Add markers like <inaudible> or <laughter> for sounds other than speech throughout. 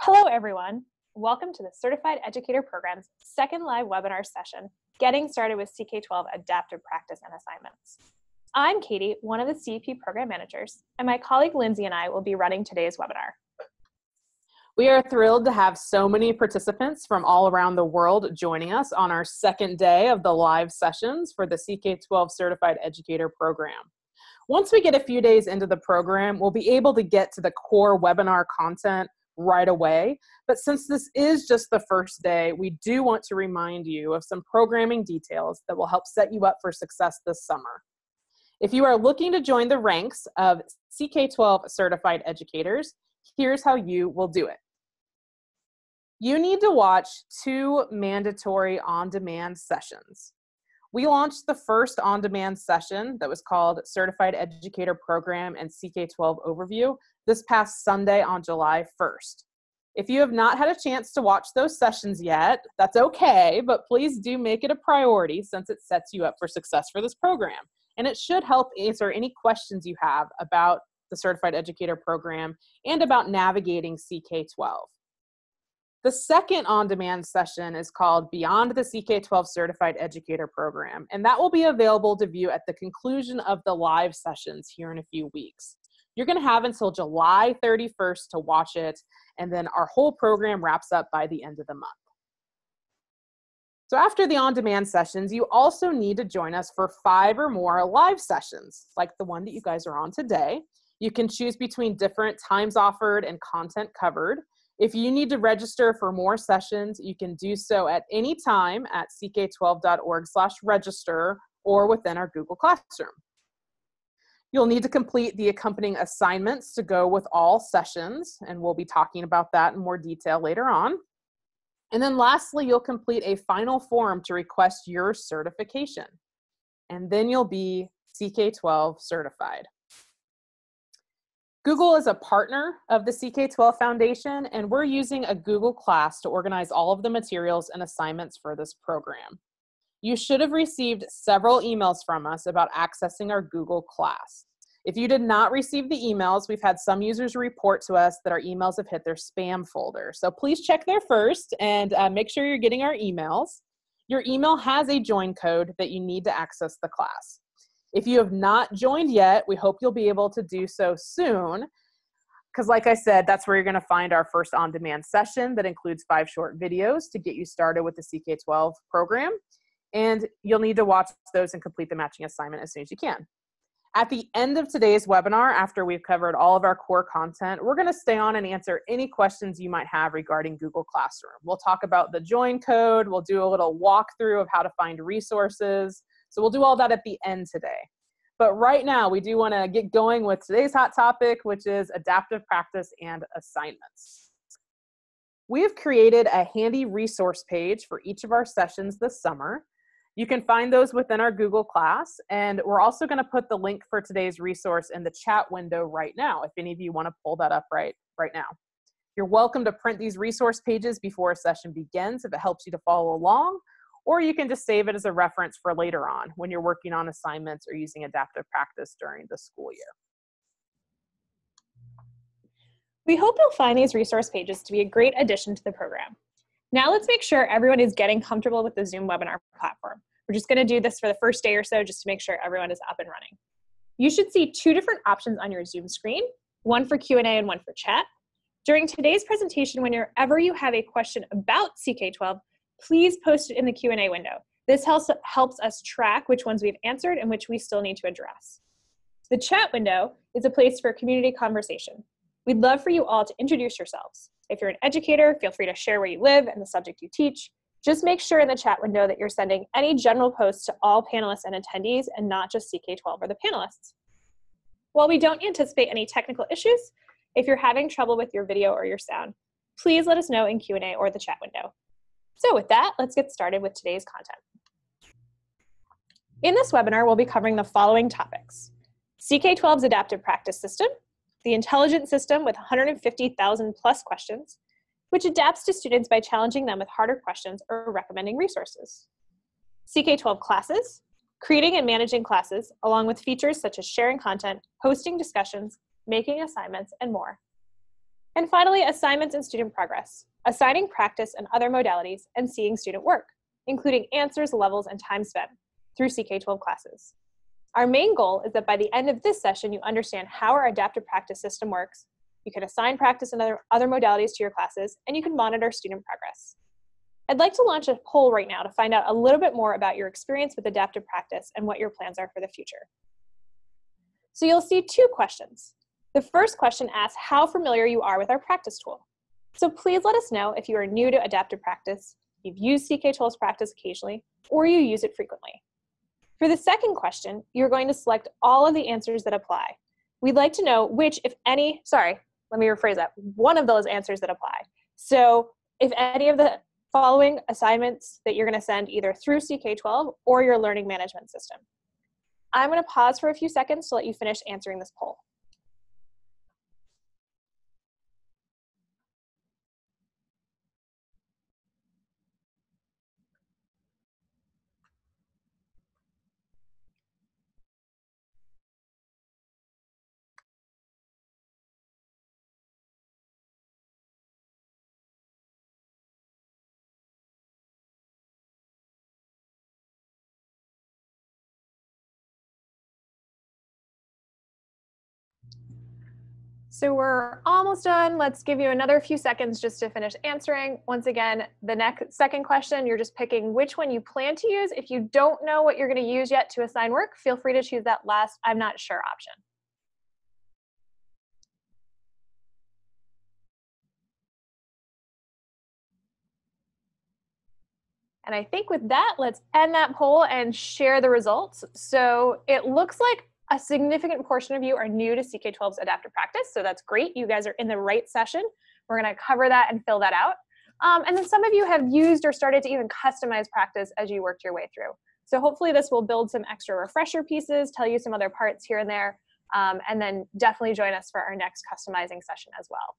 Hello, everyone. Welcome to the Certified Educator Program's second live webinar session, Getting Started with CK12 Adaptive Practice and Assignments. I'm Katie, one of the CEP program managers, and my colleague Lindsay and I will be running today's webinar. We are thrilled to have so many participants from all around the world joining us on our second day of the live sessions for the CK12 Certified Educator Program. Once we get a few days into the program, we'll be able to get to the core webinar content right away. But since this is just the first day, we do want to remind you of some programming details that will help set you up for success this summer. If you are looking to join the ranks of CK12 certified educators, here's how you will do it. You need to watch two mandatory on demand sessions. We launched the first on demand session that was called Certified Educator Program and CK12 Overview this past Sunday on July 1st. If you have not had a chance to watch those sessions yet, that's okay, but please do make it a priority since it sets you up for success for this program. And it should help answer any questions you have about the Certified Educator Program and about navigating CK12. The second on demand session is called Beyond the CK12 Certified Educator Program, and that will be available to view at the conclusion of the live sessions here in a few weeks. You're going to have until July 31st to watch it, and then our whole program wraps up by the end of the month. So, after the on demand sessions, you also need to join us for five or more live sessions, like the one that you guys are on today. You can choose between different times offered and content covered. If you need to register for more sessions, you can do so at any time at ck12.org/register or within our Google Classroom. You'll need to complete the accompanying assignments to go with all sessions, and we'll be talking about that in more detail later on. And then lastly, you'll complete a final form to request your certification. And then you'll be CK12 certified. Google is a partner of the CK12 Foundation, and we're using a Google Class to organize all of the materials and assignments for this program. You should have received several emails from us about accessing our Google Class. If you did not receive the emails, we've had some users report to us that our emails have hit their spam folder. So please check there first and uh, make sure you're getting our emails. Your email has a join code that you need to access the class. If you have not joined yet, we hope you'll be able to do so soon. Because, like I said, that's where you're going to find our first on demand session that includes five short videos to get you started with the CK12 program. And you'll need to watch those and complete the matching assignment as soon as you can. At the end of today's webinar, after we've covered all of our core content, we're going to stay on and answer any questions you might have regarding Google Classroom. We'll talk about the join code, we'll do a little walkthrough of how to find resources, so we'll do all that at the end today. But right now, we do want to get going with today's hot topic, which is adaptive practice and assignments. We have created a handy resource page for each of our sessions this summer. You can find those within our Google Class, and we're also going to put the link for today's resource in the chat window right now, if any of you want to pull that up right, right now. You're welcome to print these resource pages before a session begins if it helps you to follow along, or you can just save it as a reference for later on when you're working on assignments or using adaptive practice during the school year. We hope you'll find these resource pages to be a great addition to the program. Now let's make sure everyone is getting comfortable with the Zoom webinar platform. We're just gonna do this for the first day or so just to make sure everyone is up and running. You should see two different options on your Zoom screen, one for Q&A and one for chat. During today's presentation, whenever you have a question about CK12, please post it in the Q&A window. This helps, helps us track which ones we've answered and which we still need to address. The chat window is a place for community conversation. We'd love for you all to introduce yourselves. If you're an educator, feel free to share where you live and the subject you teach. Just make sure in the chat window that you're sending any general posts to all panelists and attendees and not just CK12 or the panelists. While we don't anticipate any technical issues, if you're having trouble with your video or your sound, please let us know in Q&A or the chat window. So with that, let's get started with today's content. In this webinar, we'll be covering the following topics. CK12's adaptive practice system, the intelligent system with 150,000 plus questions, which adapts to students by challenging them with harder questions or recommending resources. CK12 classes, creating and managing classes, along with features such as sharing content, hosting discussions, making assignments, and more. And finally, assignments and student progress, assigning practice and other modalities, and seeing student work, including answers, levels, and time spent through CK12 classes. Our main goal is that by the end of this session, you understand how our adaptive practice system works, you can assign practice and other, other modalities to your classes, and you can monitor student progress. I'd like to launch a poll right now to find out a little bit more about your experience with adaptive practice and what your plans are for the future. So you'll see two questions. The first question asks how familiar you are with our practice tool. So please let us know if you are new to adaptive practice, you've used CK12's practice occasionally, or you use it frequently. For the second question, you're going to select all of the answers that apply. We'd like to know which, if any, sorry, let me rephrase that, one of those answers that apply. So if any of the following assignments that you're going to send either through CK12 or your learning management system. I'm going to pause for a few seconds to let you finish answering this poll. So we're almost done. Let's give you another few seconds just to finish answering. Once again, the next second question, you're just picking which one you plan to use. If you don't know what you're going to use yet to assign work, feel free to choose that last I'm not sure option. And I think with that, let's end that poll and share the results. So it looks like a significant portion of you are new to CK12's adaptive practice, so that's great. You guys are in the right session. We're going to cover that and fill that out. Um, and then some of you have used or started to even customize practice as you worked your way through. So hopefully this will build some extra refresher pieces, tell you some other parts here and there, um, and then definitely join us for our next customizing session as well.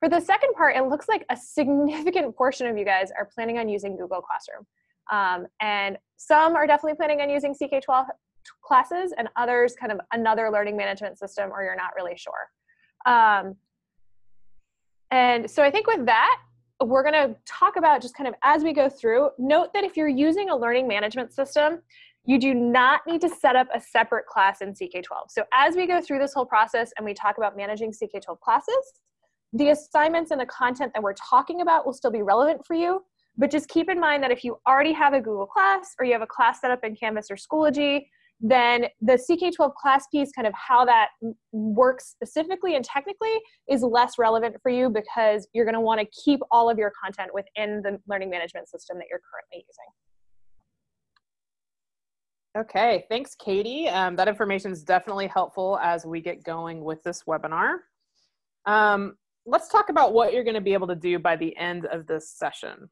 For the second part, it looks like a significant portion of you guys are planning on using Google Classroom. Um, and some are definitely planning on using CK12 classes and others kind of another learning management system or you're not really sure. Um, and so I think with that, we're going to talk about just kind of as we go through. Note that if you're using a learning management system, you do not need to set up a separate class in CK12. So as we go through this whole process and we talk about managing CK12 classes, the assignments and the content that we're talking about will still be relevant for you. But just keep in mind that if you already have a Google class or you have a class set up in Canvas or Schoology, then the CK12 class piece, kind of how that works specifically and technically, is less relevant for you because you're going to want to keep all of your content within the learning management system that you're currently using. Okay, thanks, Katie. Um, that information is definitely helpful as we get going with this webinar. Um, let's talk about what you're going to be able to do by the end of this session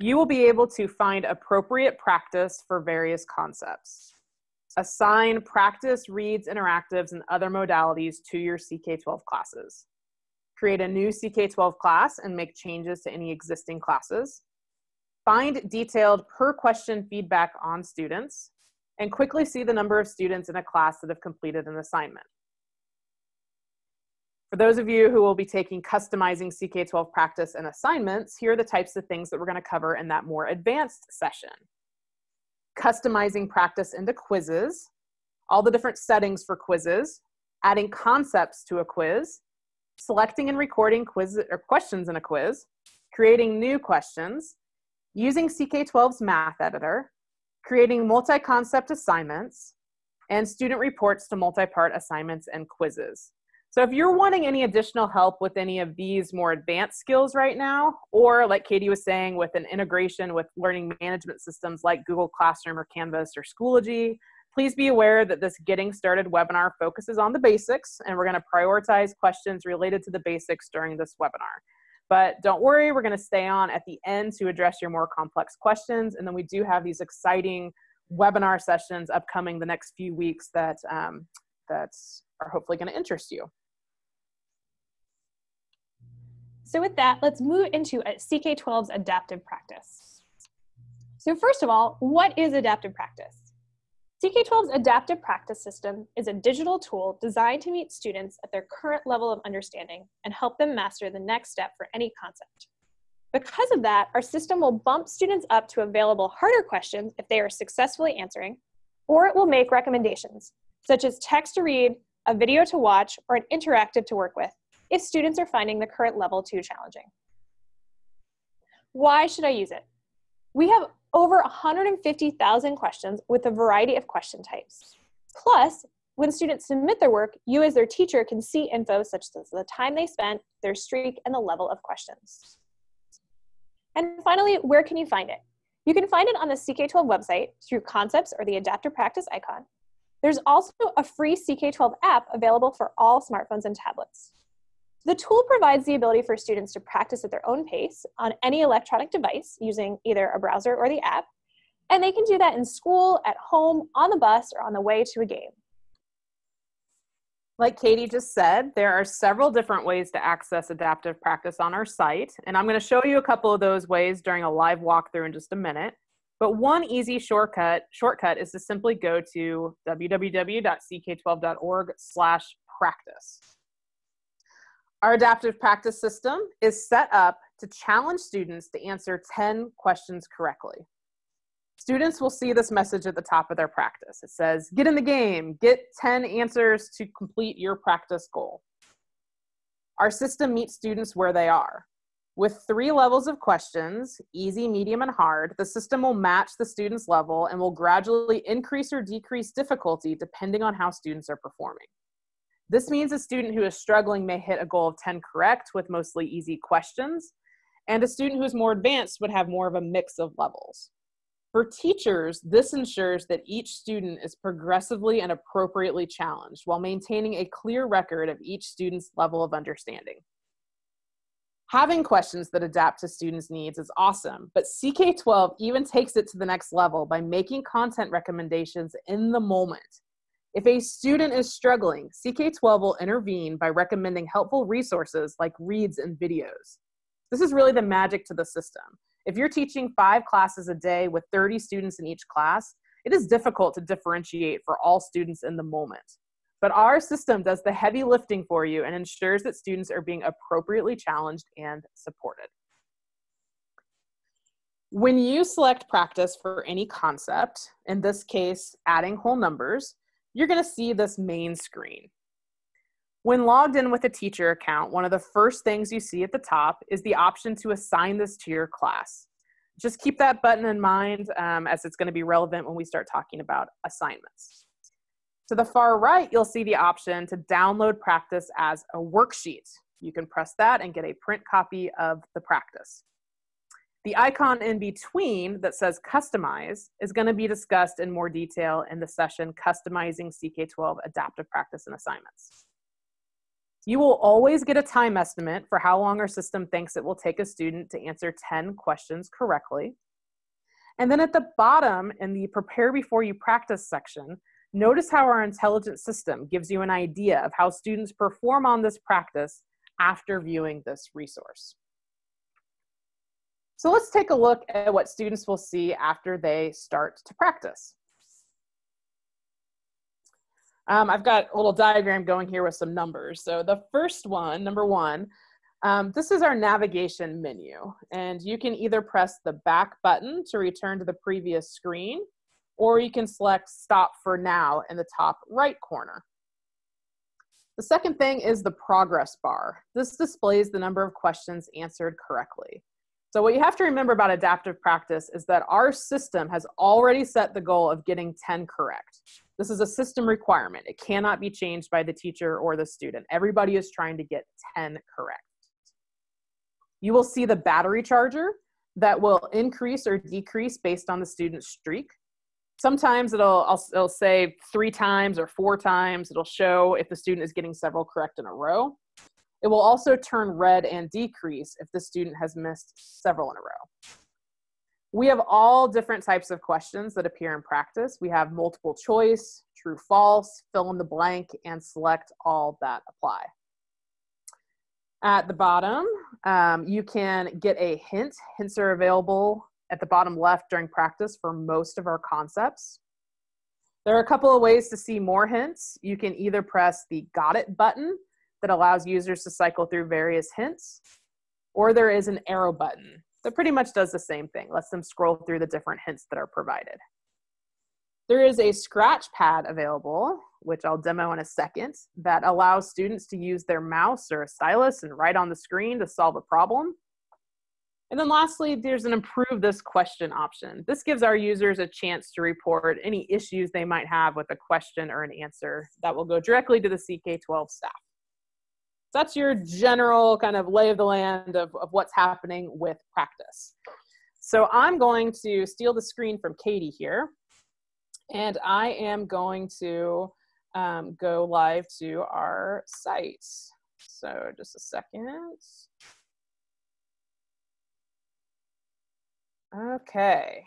you will be able to find appropriate practice for various concepts. Assign practice, reads, interactives, and other modalities to your CK12 classes. Create a new CK12 class and make changes to any existing classes. Find detailed per question feedback on students and quickly see the number of students in a class that have completed an assignment. For those of you who will be taking customizing CK12 practice and assignments, here are the types of things that we're gonna cover in that more advanced session. Customizing practice into quizzes, all the different settings for quizzes, adding concepts to a quiz, selecting and recording quiz or questions in a quiz, creating new questions, using CK12's math editor, creating multi-concept assignments, and student reports to multi-part assignments and quizzes. So if you're wanting any additional help with any of these more advanced skills right now, or like Katie was saying, with an integration with learning management systems like Google Classroom or Canvas or Schoology, please be aware that this Getting Started webinar focuses on the basics, and we're gonna prioritize questions related to the basics during this webinar. But don't worry, we're gonna stay on at the end to address your more complex questions, and then we do have these exciting webinar sessions upcoming the next few weeks that, um, that are hopefully gonna interest you. So with that, let's move into CK12's adaptive practice. So first of all, what is adaptive practice? CK12's adaptive practice system is a digital tool designed to meet students at their current level of understanding and help them master the next step for any concept. Because of that, our system will bump students up to available harder questions if they are successfully answering, or it will make recommendations, such as text to read, a video to watch, or an interactive to work with, if students are finding the current level too challenging. Why should I use it? We have over 150,000 questions with a variety of question types. Plus, when students submit their work, you as their teacher can see info such as the time they spent, their streak, and the level of questions. And finally, where can you find it? You can find it on the CK12 website through concepts or the adaptive practice icon. There's also a free CK12 app available for all smartphones and tablets. The tool provides the ability for students to practice at their own pace on any electronic device using either a browser or the app, and they can do that in school, at home, on the bus, or on the way to a game. Like Katie just said, there are several different ways to access adaptive practice on our site, and I'm going to show you a couple of those ways during a live walkthrough in just a minute. But one easy shortcut shortcut is to simply go to www.ck12.org/practice. Our adaptive practice system is set up to challenge students to answer 10 questions correctly. Students will see this message at the top of their practice. It says, get in the game, get 10 answers to complete your practice goal. Our system meets students where they are. With three levels of questions, easy, medium, and hard, the system will match the student's level and will gradually increase or decrease difficulty depending on how students are performing. This means a student who is struggling may hit a goal of 10 correct with mostly easy questions, and a student who is more advanced would have more of a mix of levels. For teachers, this ensures that each student is progressively and appropriately challenged while maintaining a clear record of each student's level of understanding. Having questions that adapt to students' needs is awesome, but CK12 even takes it to the next level by making content recommendations in the moment if a student is struggling, CK12 will intervene by recommending helpful resources like reads and videos. This is really the magic to the system. If you're teaching five classes a day with 30 students in each class, it is difficult to differentiate for all students in the moment. But our system does the heavy lifting for you and ensures that students are being appropriately challenged and supported. When you select practice for any concept, in this case, adding whole numbers, you're going to see this main screen. When logged in with a teacher account, one of the first things you see at the top is the option to assign this to your class. Just keep that button in mind um, as it's going to be relevant when we start talking about assignments. To the far right, you'll see the option to download practice as a worksheet. You can press that and get a print copy of the practice. The icon in between that says customize is going to be discussed in more detail in the session customizing CK12 adaptive practice and assignments. You will always get a time estimate for how long our system thinks it will take a student to answer 10 questions correctly. And then at the bottom in the prepare before you practice section, notice how our intelligent system gives you an idea of how students perform on this practice after viewing this resource. So let's take a look at what students will see after they start to practice. Um, I've got a little diagram going here with some numbers. So the first one, number one, um, this is our navigation menu. And you can either press the back button to return to the previous screen, or you can select stop for now in the top right corner. The second thing is the progress bar. This displays the number of questions answered correctly. So what you have to remember about adaptive practice is that our system has already set the goal of getting 10 correct. This is a system requirement. It cannot be changed by the teacher or the student. Everybody is trying to get 10 correct. You will see the battery charger that will increase or decrease based on the student's streak. Sometimes it'll, it'll say three times or four times. It'll show if the student is getting several correct in a row. It will also turn red and decrease if the student has missed several in a row. We have all different types of questions that appear in practice. We have multiple choice, true, false, fill in the blank, and select all that apply. At the bottom, um, you can get a hint. Hints are available at the bottom left during practice for most of our concepts. There are a couple of ways to see more hints. You can either press the Got It button that allows users to cycle through various hints, or there is an arrow button that pretty much does the same thing, lets them scroll through the different hints that are provided. There is a scratch pad available, which I'll demo in a second, that allows students to use their mouse or a stylus and write on the screen to solve a problem. And then lastly, there's an improve this question option. This gives our users a chance to report any issues they might have with a question or an answer that will go directly to the CK12 staff. So that's your general kind of lay of the land of, of what's happening with practice. So I'm going to steal the screen from Katie here and I am going to um, go live to our site. So just a second. Okay,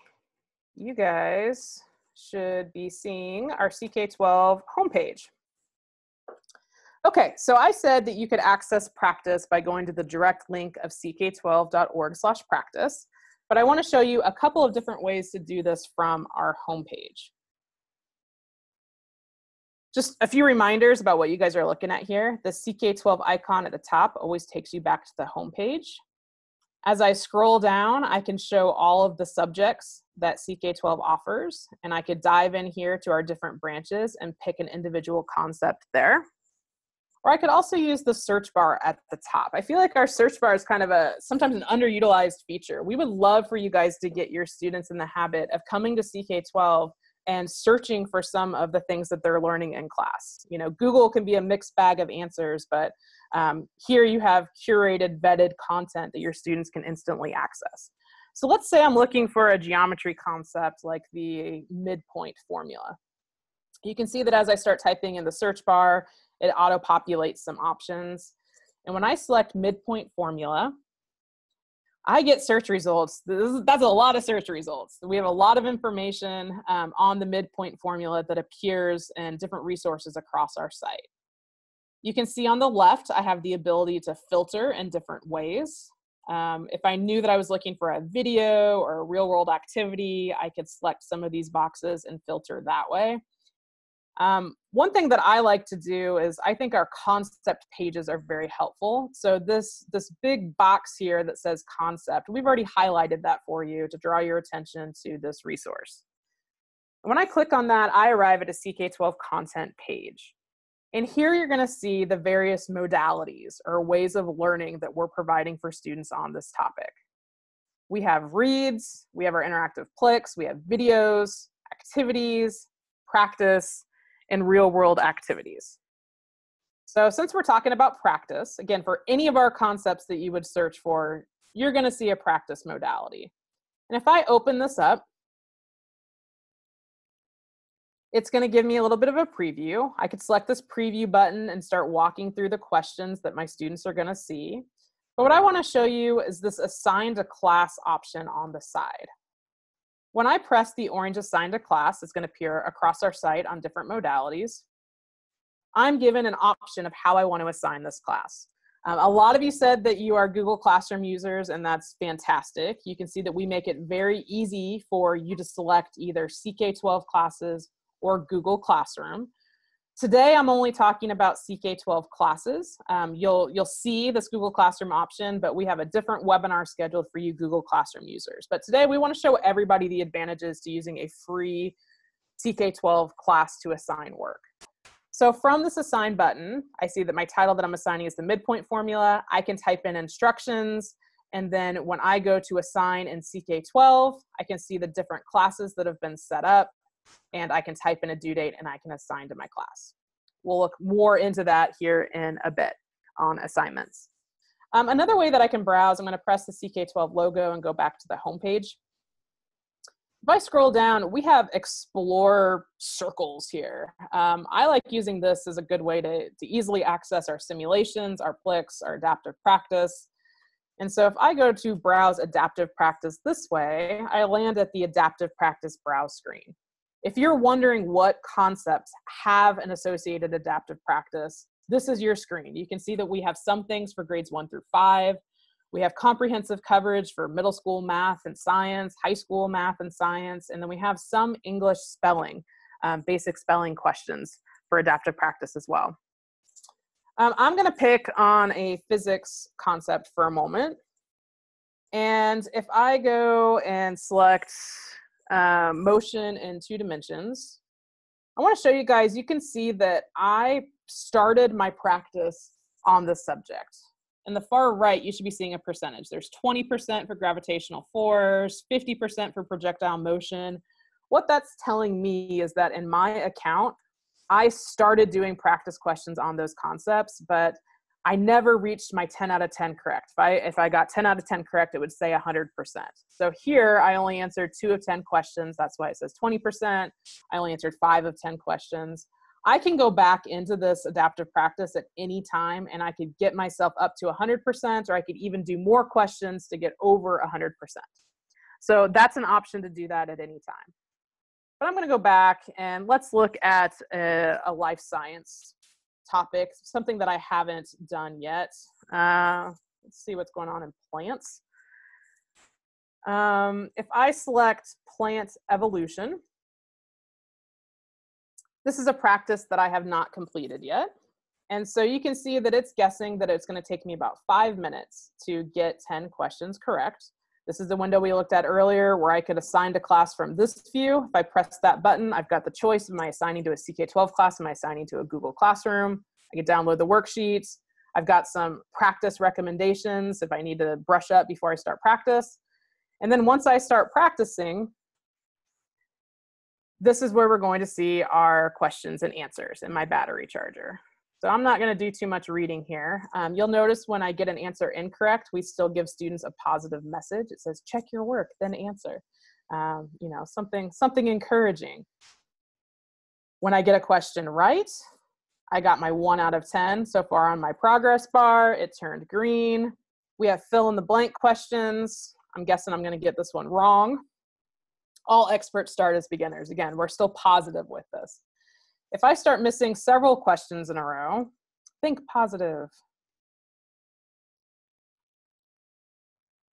you guys should be seeing our CK12 homepage. Okay, so I said that you could access practice by going to the direct link of ck12.org slash practice, but I wanna show you a couple of different ways to do this from our homepage just a few reminders about what you guys are looking at here. The CK12 icon at the top always takes you back to the homepage. As I scroll down, I can show all of the subjects that CK12 offers, and I could dive in here to our different branches and pick an individual concept there. Or I could also use the search bar at the top. I feel like our search bar is kind of a sometimes an underutilized feature. We would love for you guys to get your students in the habit of coming to CK12 and searching for some of the things that they're learning in class. You know, Google can be a mixed bag of answers, but um, here you have curated, vetted content that your students can instantly access. So let's say I'm looking for a geometry concept like the midpoint formula. You can see that as I start typing in the search bar, it auto-populates some options. And when I select midpoint formula, I get search results. Is, that's a lot of search results. We have a lot of information um, on the midpoint formula that appears in different resources across our site. You can see on the left, I have the ability to filter in different ways. Um, if I knew that I was looking for a video or a real world activity, I could select some of these boxes and filter that way. Um, one thing that I like to do is I think our concept pages are very helpful. So this, this big box here that says concept, we've already highlighted that for you to draw your attention to this resource. When I click on that, I arrive at a CK12 content page. And here you're gonna see the various modalities or ways of learning that we're providing for students on this topic. We have reads, we have our interactive Plix, we have videos, activities, practice, and real world activities. So since we're talking about practice, again, for any of our concepts that you would search for, you're gonna see a practice modality. And if I open this up, it's gonna give me a little bit of a preview. I could select this preview button and start walking through the questions that my students are gonna see. But what I wanna show you is this assigned a class option on the side. When I press the orange assigned a class, it's going to appear across our site on different modalities. I'm given an option of how I want to assign this class. Um, a lot of you said that you are Google Classroom users, and that's fantastic. You can see that we make it very easy for you to select either CK12 classes or Google Classroom. Today, I'm only talking about CK12 classes. Um, you'll, you'll see this Google Classroom option, but we have a different webinar scheduled for you Google Classroom users. But today, we wanna show everybody the advantages to using a free CK12 class to assign work. So from this assign button, I see that my title that I'm assigning is the midpoint formula. I can type in instructions, and then when I go to assign in CK12, I can see the different classes that have been set up and I can type in a due date and I can assign to my class. We'll look more into that here in a bit on assignments. Um, another way that I can browse, I'm going to press the CK12 logo and go back to the homepage. If I scroll down, we have explore circles here. Um, I like using this as a good way to, to easily access our simulations, our Plix, our adaptive practice. And so if I go to browse adaptive practice this way, I land at the adaptive practice browse screen. If you're wondering what concepts have an associated adaptive practice, this is your screen. You can see that we have some things for grades one through five. We have comprehensive coverage for middle school math and science, high school math and science, and then we have some English spelling um, basic spelling questions for adaptive practice as well. Um, I'm going to pick on a physics concept for a moment. And if I go and select um, motion in two dimensions, I want to show you guys, you can see that I started my practice on this subject. In the far right, you should be seeing a percentage. There's 20% for gravitational force, 50% for projectile motion. What that's telling me is that in my account, I started doing practice questions on those concepts, but I never reached my 10 out of 10 correct. If I if I got 10 out of 10 correct, it would say 100%. So here I only answered 2 of 10 questions. That's why it says 20%. I only answered 5 of 10 questions. I can go back into this adaptive practice at any time and I could get myself up to 100% or I could even do more questions to get over 100%. So that's an option to do that at any time. But I'm going to go back and let's look at a, a life science topic, something that I haven't done yet. Uh, let's see what's going on in plants. Um, if I select plant evolution, this is a practice that I have not completed yet. And so you can see that it's guessing that it's going to take me about five minutes to get 10 questions correct. This is the window we looked at earlier where I could assign to class from this view. If I press that button, I've got the choice. Am I assigning to a CK12 class? Am I assigning to a Google Classroom? I can download the worksheets. I've got some practice recommendations if I need to brush up before I start practice. And then once I start practicing, this is where we're going to see our questions and answers in my battery charger. So I'm not going to do too much reading here. Um, you'll notice when I get an answer incorrect, we still give students a positive message. It says, check your work, then answer. Um, you know, something, something encouraging. When I get a question right, I got my one out of 10 so far on my progress bar. It turned green. We have fill in the blank questions. I'm guessing I'm going to get this one wrong all experts start as beginners. Again, we're still positive with this. If I start missing several questions in a row, think positive.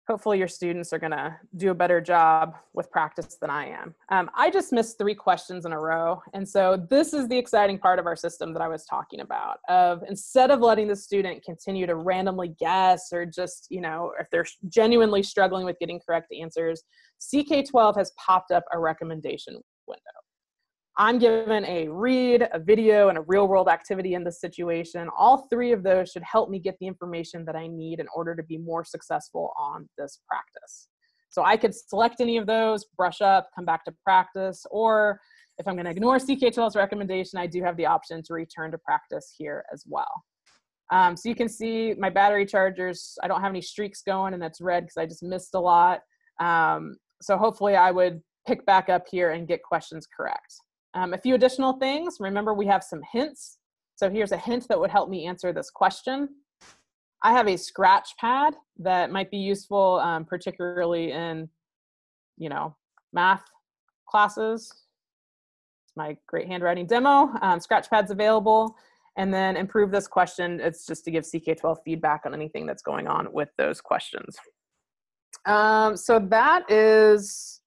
hopefully your students are going to do a better job with practice than I am. Um, I just missed three questions in a row. And so this is the exciting part of our system that I was talking about of instead of letting the student continue to randomly guess or just, you know, if they're genuinely struggling with getting correct answers, CK12 has popped up a recommendation window. I'm given a read, a video, and a real world activity in this situation. All three of those should help me get the information that I need in order to be more successful on this practice. So I could select any of those, brush up, come back to practice, or if I'm going to ignore CK12's recommendation, I do have the option to return to practice here as well. Um, so you can see my battery chargers, I don't have any streaks going and that's red because I just missed a lot. Um, so hopefully I would pick back up here and get questions correct. Um, a few additional things. Remember, we have some hints. So here's a hint that would help me answer this question. I have a scratch pad that might be useful, um, particularly in, you know, math classes. It's my great handwriting demo. Um, scratch pad's available. And then improve this question. It's just to give CK12 feedback on anything that's going on with those questions. Um, so that is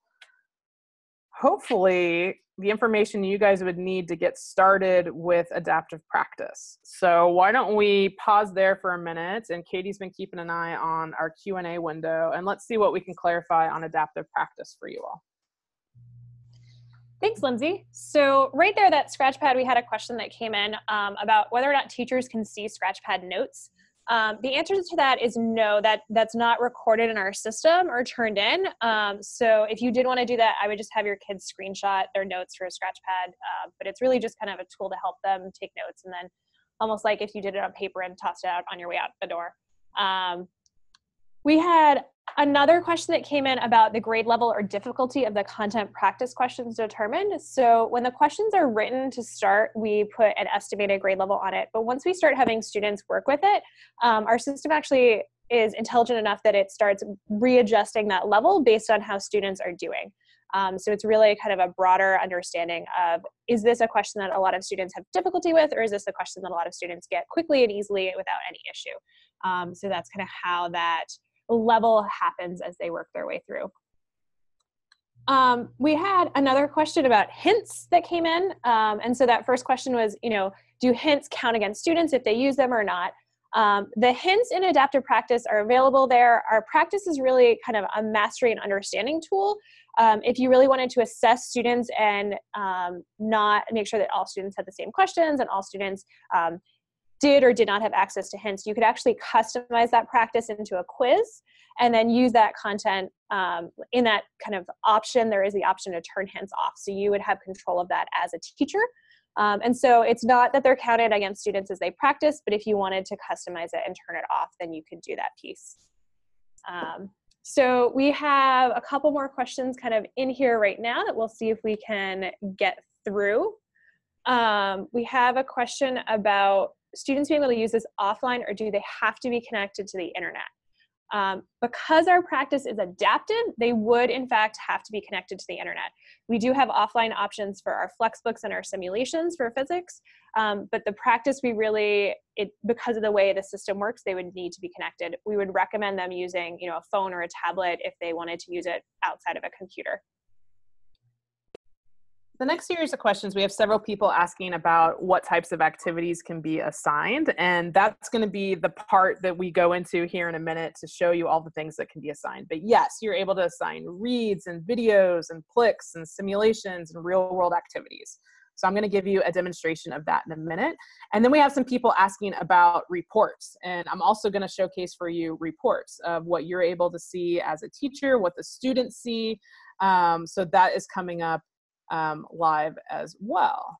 hopefully the information you guys would need to get started with adaptive practice. So why don't we pause there for a minute and Katie's been keeping an eye on our Q&A window and let's see what we can clarify on adaptive practice for you all. Thanks, Lindsay. So right there, that Scratchpad, we had a question that came in um, about whether or not teachers can see Scratchpad notes. Um, the answer to that is no, that that's not recorded in our system or turned in. Um, so if you did want to do that, I would just have your kids screenshot their notes for a Scratchpad. Uh, but it's really just kind of a tool to help them take notes and then almost like if you did it on paper and tossed it out on your way out the door. Um, we had another question that came in about the grade level or difficulty of the content practice questions determined. So when the questions are written to start, we put an estimated grade level on it. But once we start having students work with it, um, our system actually is intelligent enough that it starts readjusting that level based on how students are doing. Um, so it's really kind of a broader understanding of is this a question that a lot of students have difficulty with, or is this a question that a lot of students get quickly and easily without any issue? Um, so that's kind of how that level happens as they work their way through. Um, we had another question about hints that came in. Um, and so that first question was, you know, do hints count against students if they use them or not? Um, the hints in adaptive practice are available there. Our practice is really kind of a mastery and understanding tool. Um, if you really wanted to assess students and um, not make sure that all students had the same questions and all students um, did or did not have access to hints, you could actually customize that practice into a quiz and then use that content um, in that kind of option. There is the option to turn hints off. So you would have control of that as a teacher. Um, and so it's not that they're counted against students as they practice, but if you wanted to customize it and turn it off, then you could do that piece. Um, so we have a couple more questions kind of in here right now that we'll see if we can get through. Um, we have a question about students being able to use this offline or do they have to be connected to the internet? Um, because our practice is adaptive, they would in fact have to be connected to the internet. We do have offline options for our flexbooks and our simulations for physics, um, but the practice we really, it because of the way the system works, they would need to be connected. We would recommend them using, you know, a phone or a tablet if they wanted to use it outside of a computer. The next series of questions, we have several people asking about what types of activities can be assigned. And that's going to be the part that we go into here in a minute to show you all the things that can be assigned. But yes, you're able to assign reads and videos and Plix and simulations and real world activities. So I'm going to give you a demonstration of that in a minute. And then we have some people asking about reports. And I'm also going to showcase for you reports of what you're able to see as a teacher, what the students see. Um, so that is coming up um, live as well.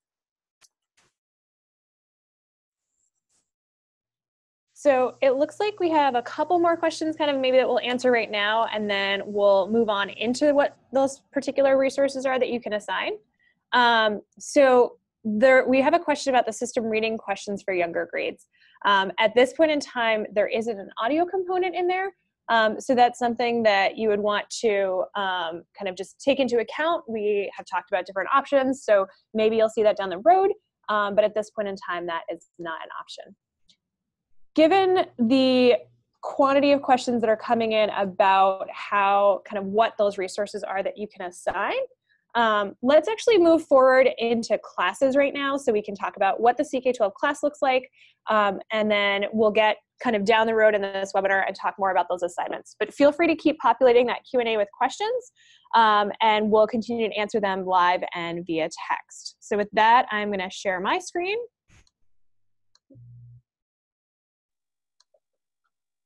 So it looks like we have a couple more questions kind of maybe that we'll answer right now and then we'll move on into what those particular resources are that you can assign. Um, so there, we have a question about the system reading questions for younger grades. Um, at this point in time, there isn't an audio component in there, um, so that's something that you would want to um, kind of just take into account. We have talked about different options, so maybe you'll see that down the road, um, but at this point in time, that is not an option. Given the quantity of questions that are coming in about how kind of what those resources are that you can assign, um, let's actually move forward into classes right now so we can talk about what the CK12 class looks like, um, and then we'll get kind of down the road in this webinar and talk more about those assignments. But feel free to keep populating that Q&A with questions, um, and we'll continue to answer them live and via text. So with that, I'm gonna share my screen.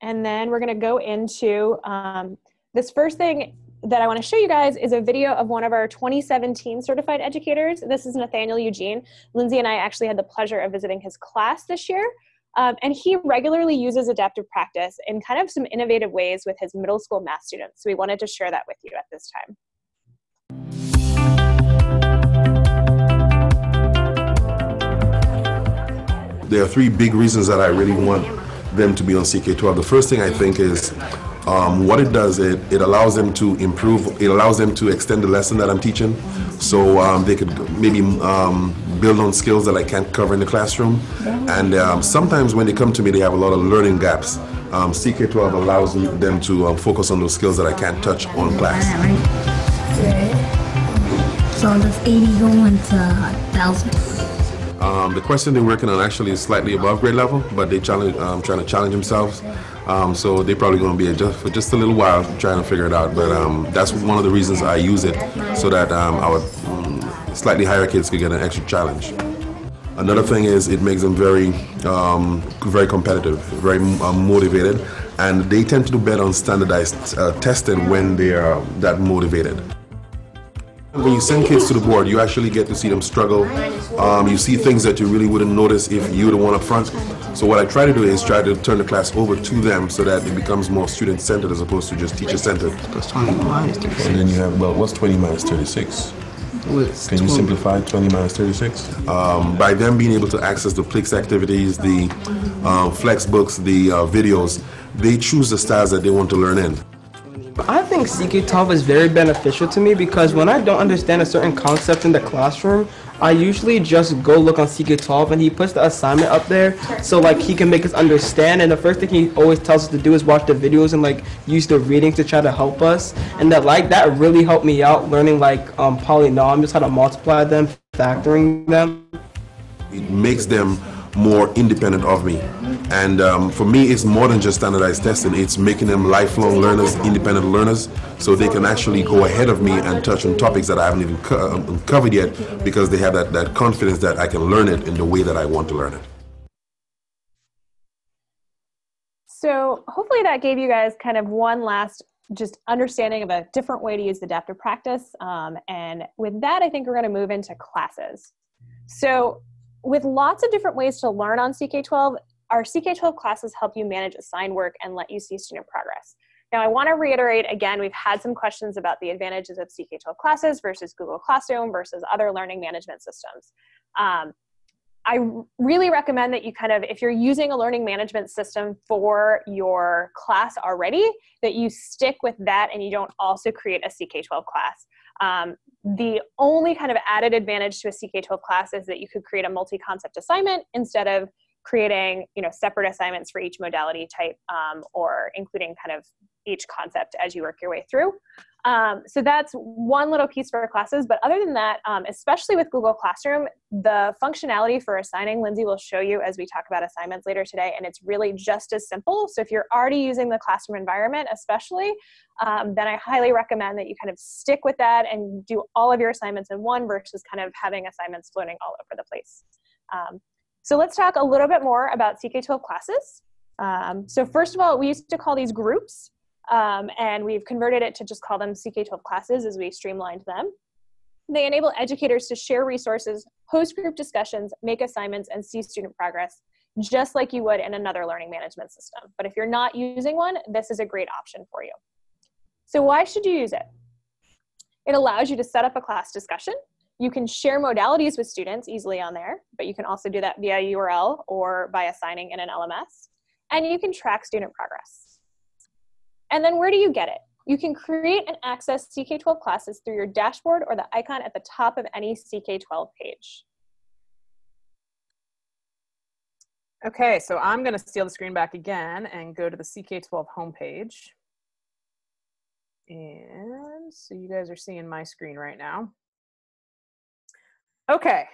And then we're gonna go into um, this first thing that I want to show you guys is a video of one of our 2017 certified educators. This is Nathaniel Eugene. Lindsay and I actually had the pleasure of visiting his class this year. Um, and he regularly uses adaptive practice in kind of some innovative ways with his middle school math students. So we wanted to share that with you at this time. There are three big reasons that I really want them to be on CK12. The first thing I think is um, what it does, it, it allows them to improve, it allows them to extend the lesson that I'm teaching. So um, they could maybe um, build on skills that I can't cover in the classroom. And um, sometimes when they come to me, they have a lot of learning gaps. Um, CK12 allows them to um, focus on those skills that I can't touch on class. So does 80 go into 1,000? Um, the question they're working on actually is slightly above grade level, but they challenge, um, trying to challenge themselves. Um, so they're probably going to be just for just a little while trying to figure it out. But um, that's one of the reasons I use it, so that um, our um, slightly higher kids can get an extra challenge. Another thing is it makes them very, very competitive, very uh, motivated, and they tend to do better on standardized uh, testing when they are that motivated. When you send kids to the board, you actually get to see them struggle. Um, you see things that you really wouldn't notice if you were the one up front. So what I try to do is try to turn the class over to them so that it becomes more student-centered as opposed to just teacher-centered. Plus 20 minus 36. And then you have, well, what's 20 minus 36? Can you simplify 20 minus 36? Um, by them being able to access the Plix activities, the um, flex books, the uh, videos, they choose the styles that they want to learn in. I think CK12 is very beneficial to me because when I don't understand a certain concept in the classroom, I usually just go look on CK12 and he puts the assignment up there so like he can make us understand. And the first thing he always tells us to do is watch the videos and like use the readings to try to help us. And that like that really helped me out learning like um, polynomials, how to multiply them, factoring them. It makes them more independent of me. And um, for me, it's more than just standardized testing. It's making them lifelong learners, independent learners, so they can actually go ahead of me and touch on topics that I haven't even co- um, covered yet because they have that, that confidence that I can learn it in the way that I want to learn it. So hopefully that gave you guys kind of one last just understanding of a different way to use adaptive practice. Um, and with that, I think we're going to move into classes. So with lots of different ways to learn on CK12, our CK12 classes help you manage assigned work and let you see student progress. Now, I want to reiterate again, we've had some questions about the advantages of CK12 classes versus Google Classroom versus other learning management systems. Um, I really recommend that you kind of, if you're using a learning management system for your class already, that you stick with that and you don't also create a CK12 class. Um, the only kind of added advantage to a CK12 class is that you could create a multi-concept assignment instead of creating you know separate assignments for each modality type um, or including kind of each concept as you work your way through. Um, so that's one little piece for classes but other than that um, especially with google classroom the functionality for assigning lindsay will show you as we talk about assignments later today and it's really just as simple. So if you're already using the classroom environment especially um, then i highly recommend that you kind of stick with that and do all of your assignments in one versus kind of having assignments floating all over the place. Um, so let's talk a little bit more about CK12 classes. Um, so first of all, we used to call these groups, um, and we've converted it to just call them CK12 classes as we streamlined them. They enable educators to share resources, host group discussions, make assignments, and see student progress, just like you would in another learning management system. But if you're not using one, this is a great option for you. So why should you use it? It allows you to set up a class discussion you can share modalities with students easily on there, but you can also do that via URL or by assigning in an LMS. And you can track student progress. And then where do you get it? You can create and access CK12 classes through your dashboard or the icon at the top of any CK12 page. Okay, so I'm gonna steal the screen back again and go to the CK12 homepage. And so you guys are seeing my screen right now. Okay.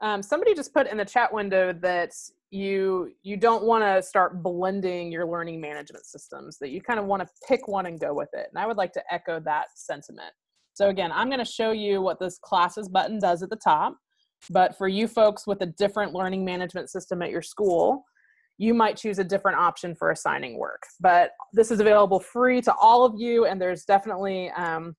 Um, somebody just put in the chat window that you you don't want to start blending your learning management systems that you kind of want to pick one and go with it and i would like to echo that sentiment so again i'm going to show you what this classes button does at the top but for you folks with a different learning management system at your school you might choose a different option for assigning work but this is available free to all of you and there's definitely um,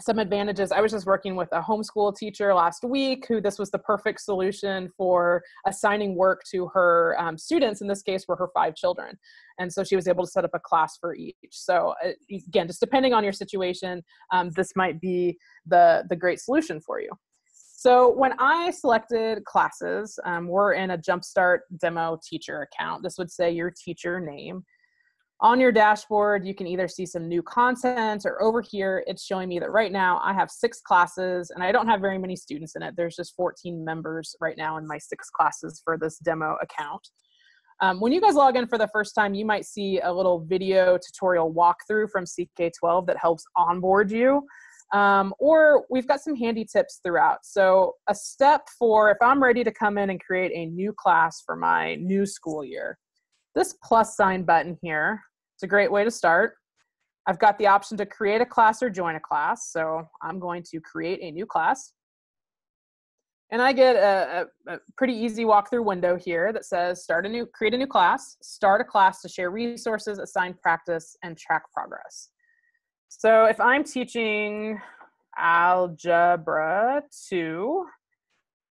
some advantages. I was just working with a homeschool teacher last week who this was the perfect solution for assigning work to her um, students. In this case, were her five children. And so she was able to set up a class for each. So uh, again, just depending on your situation, um, this might be the, the great solution for you. So when I selected classes, um, we're in a Jumpstart demo teacher account. This would say your teacher name on your dashboard, you can either see some new content or over here, it's showing me that right now I have six classes and I don't have very many students in it. There's just 14 members right now in my six classes for this demo account. Um, when you guys log in for the first time, you might see a little video tutorial walkthrough from CK12 that helps onboard you. Um, or we've got some handy tips throughout. So a step for if I'm ready to come in and create a new class for my new school year, this plus sign button here it's a great way to start. I've got the option to create a class or join a class. So I'm going to create a new class. And I get a, a, a, pretty easy walkthrough window here that says start a new, create a new class, start a class to share resources, assign practice, and track progress. So if I'm teaching algebra 2,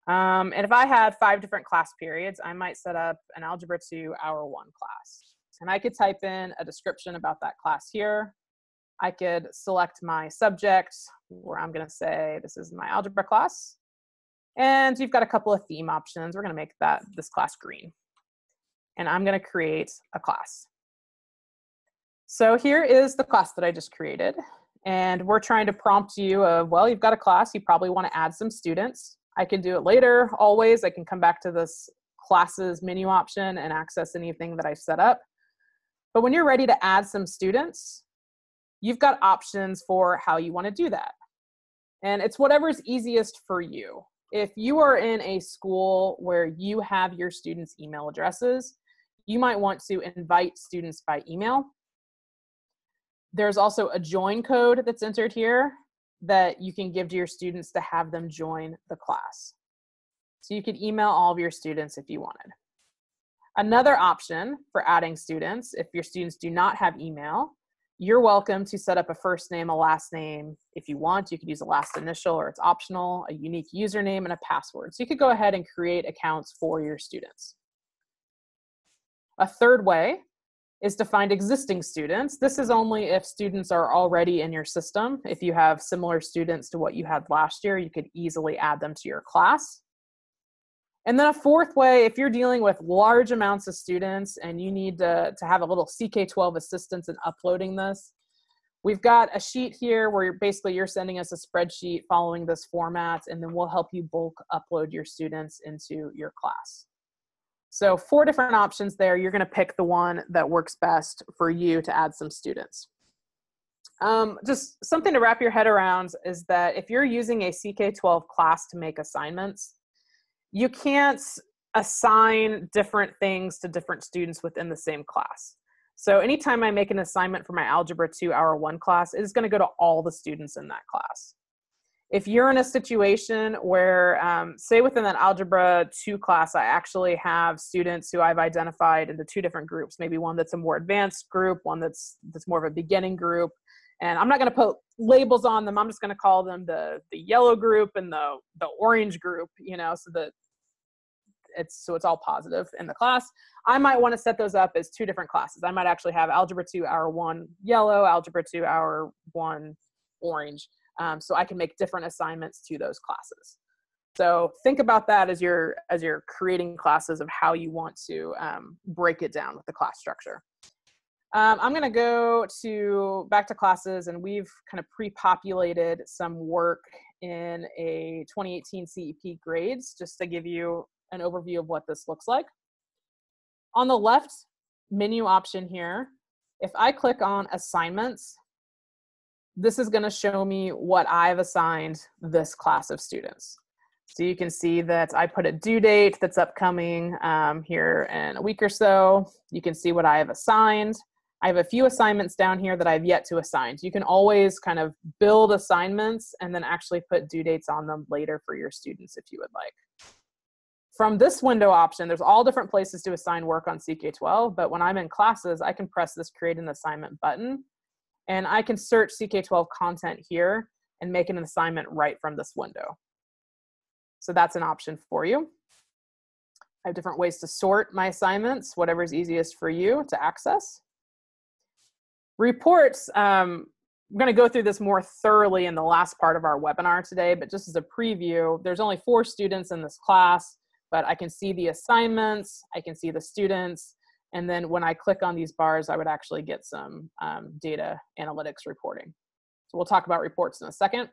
um, and if I had five different class periods, I might set up an algebra 2 hour 1 class. And I could type in a description about that class here. I could select my subject where I'm going to say this is my algebra class. And you've got a couple of theme options. We're going to make that this class green. And I'm going to create a class. So here is the class that I just created. And we're trying to prompt you of, well, you've got a class, you probably want to add some students. I can do it later, always. I can come back to this classes menu option and access anything that I've set up. But when you're ready to add some students, you've got options for how you want to do that. And it's whatever's easiest for you. If you are in a school where you have your students' email addresses, you might want to invite students by email. There's also a join code that's entered here that you can give to your students to have them join the class. So you could email all of your students if you wanted. Another option for adding students, if your students do not have email, you're welcome to set up a first name, a last name. If you want, you could use a last initial or it's optional, a unique username and a password. So you could go ahead and create accounts for your students. A third way is to find existing students. This is only if students are already in your system. If you have similar students to what you had last year, you could easily add them to your class. And then a fourth way, if you're dealing with large amounts of students and you need to, to have a little CK12 assistance in uploading this, we've got a sheet here where you're basically you're sending us a spreadsheet following this format, and then we'll help you bulk upload your students into your class. So four different options there. You're gonna pick the one that works best for you to add some students. Um, just something to wrap your head around is that if you're using a CK12 class to make assignments, you can't assign different things to different students within the same class. So anytime I make an assignment for my Algebra 2 Hour 1 class, it is going to go to all the students in that class. If you're in a situation where, um, say within that Algebra 2 class, I actually have students who I've identified into two different groups, maybe one that's a more advanced group, one that's, that's more of a beginning group, and I'm not going to put labels on them. I'm just going to call them the the yellow group and the the orange group, you know, so that it's so it's all positive in the class. I might want to set those up as two different classes. I might actually have algebra 2 hour 1 yellow, algebra 2 hour 1 orange. Um, so I can make different assignments to those classes. So think about that as you're as you're creating classes of how you want to um, break it down with the class structure. Um, I'm going to go to back to classes, and we've kind of pre-populated some work in a 2018 CEP grades just to give you an overview of what this looks like. On the left menu option here, if I click on assignments, this is going to show me what I've assigned this class of students. So you can see that I put a due date that's upcoming um, here in a week or so. You can see what I have assigned. I have a few assignments down here that I've yet to assign. So you can always kind of build assignments and then actually put due dates on them later for your students if you would like. From this window option, there's all different places to assign work on CK12, but when I'm in classes, I can press this create an assignment button and I can search CK12 content here and make an assignment right from this window. So that's an option for you. I have different ways to sort my assignments, whatever's easiest for you to access. Reports, um, I'm going to go through this more thoroughly in the last part of our webinar today, but just as a preview, there's only four students in this class, but I can see the assignments, I can see the students, and then when I click on these bars, I would actually get some um, data analytics reporting. So we'll talk about reports in a second.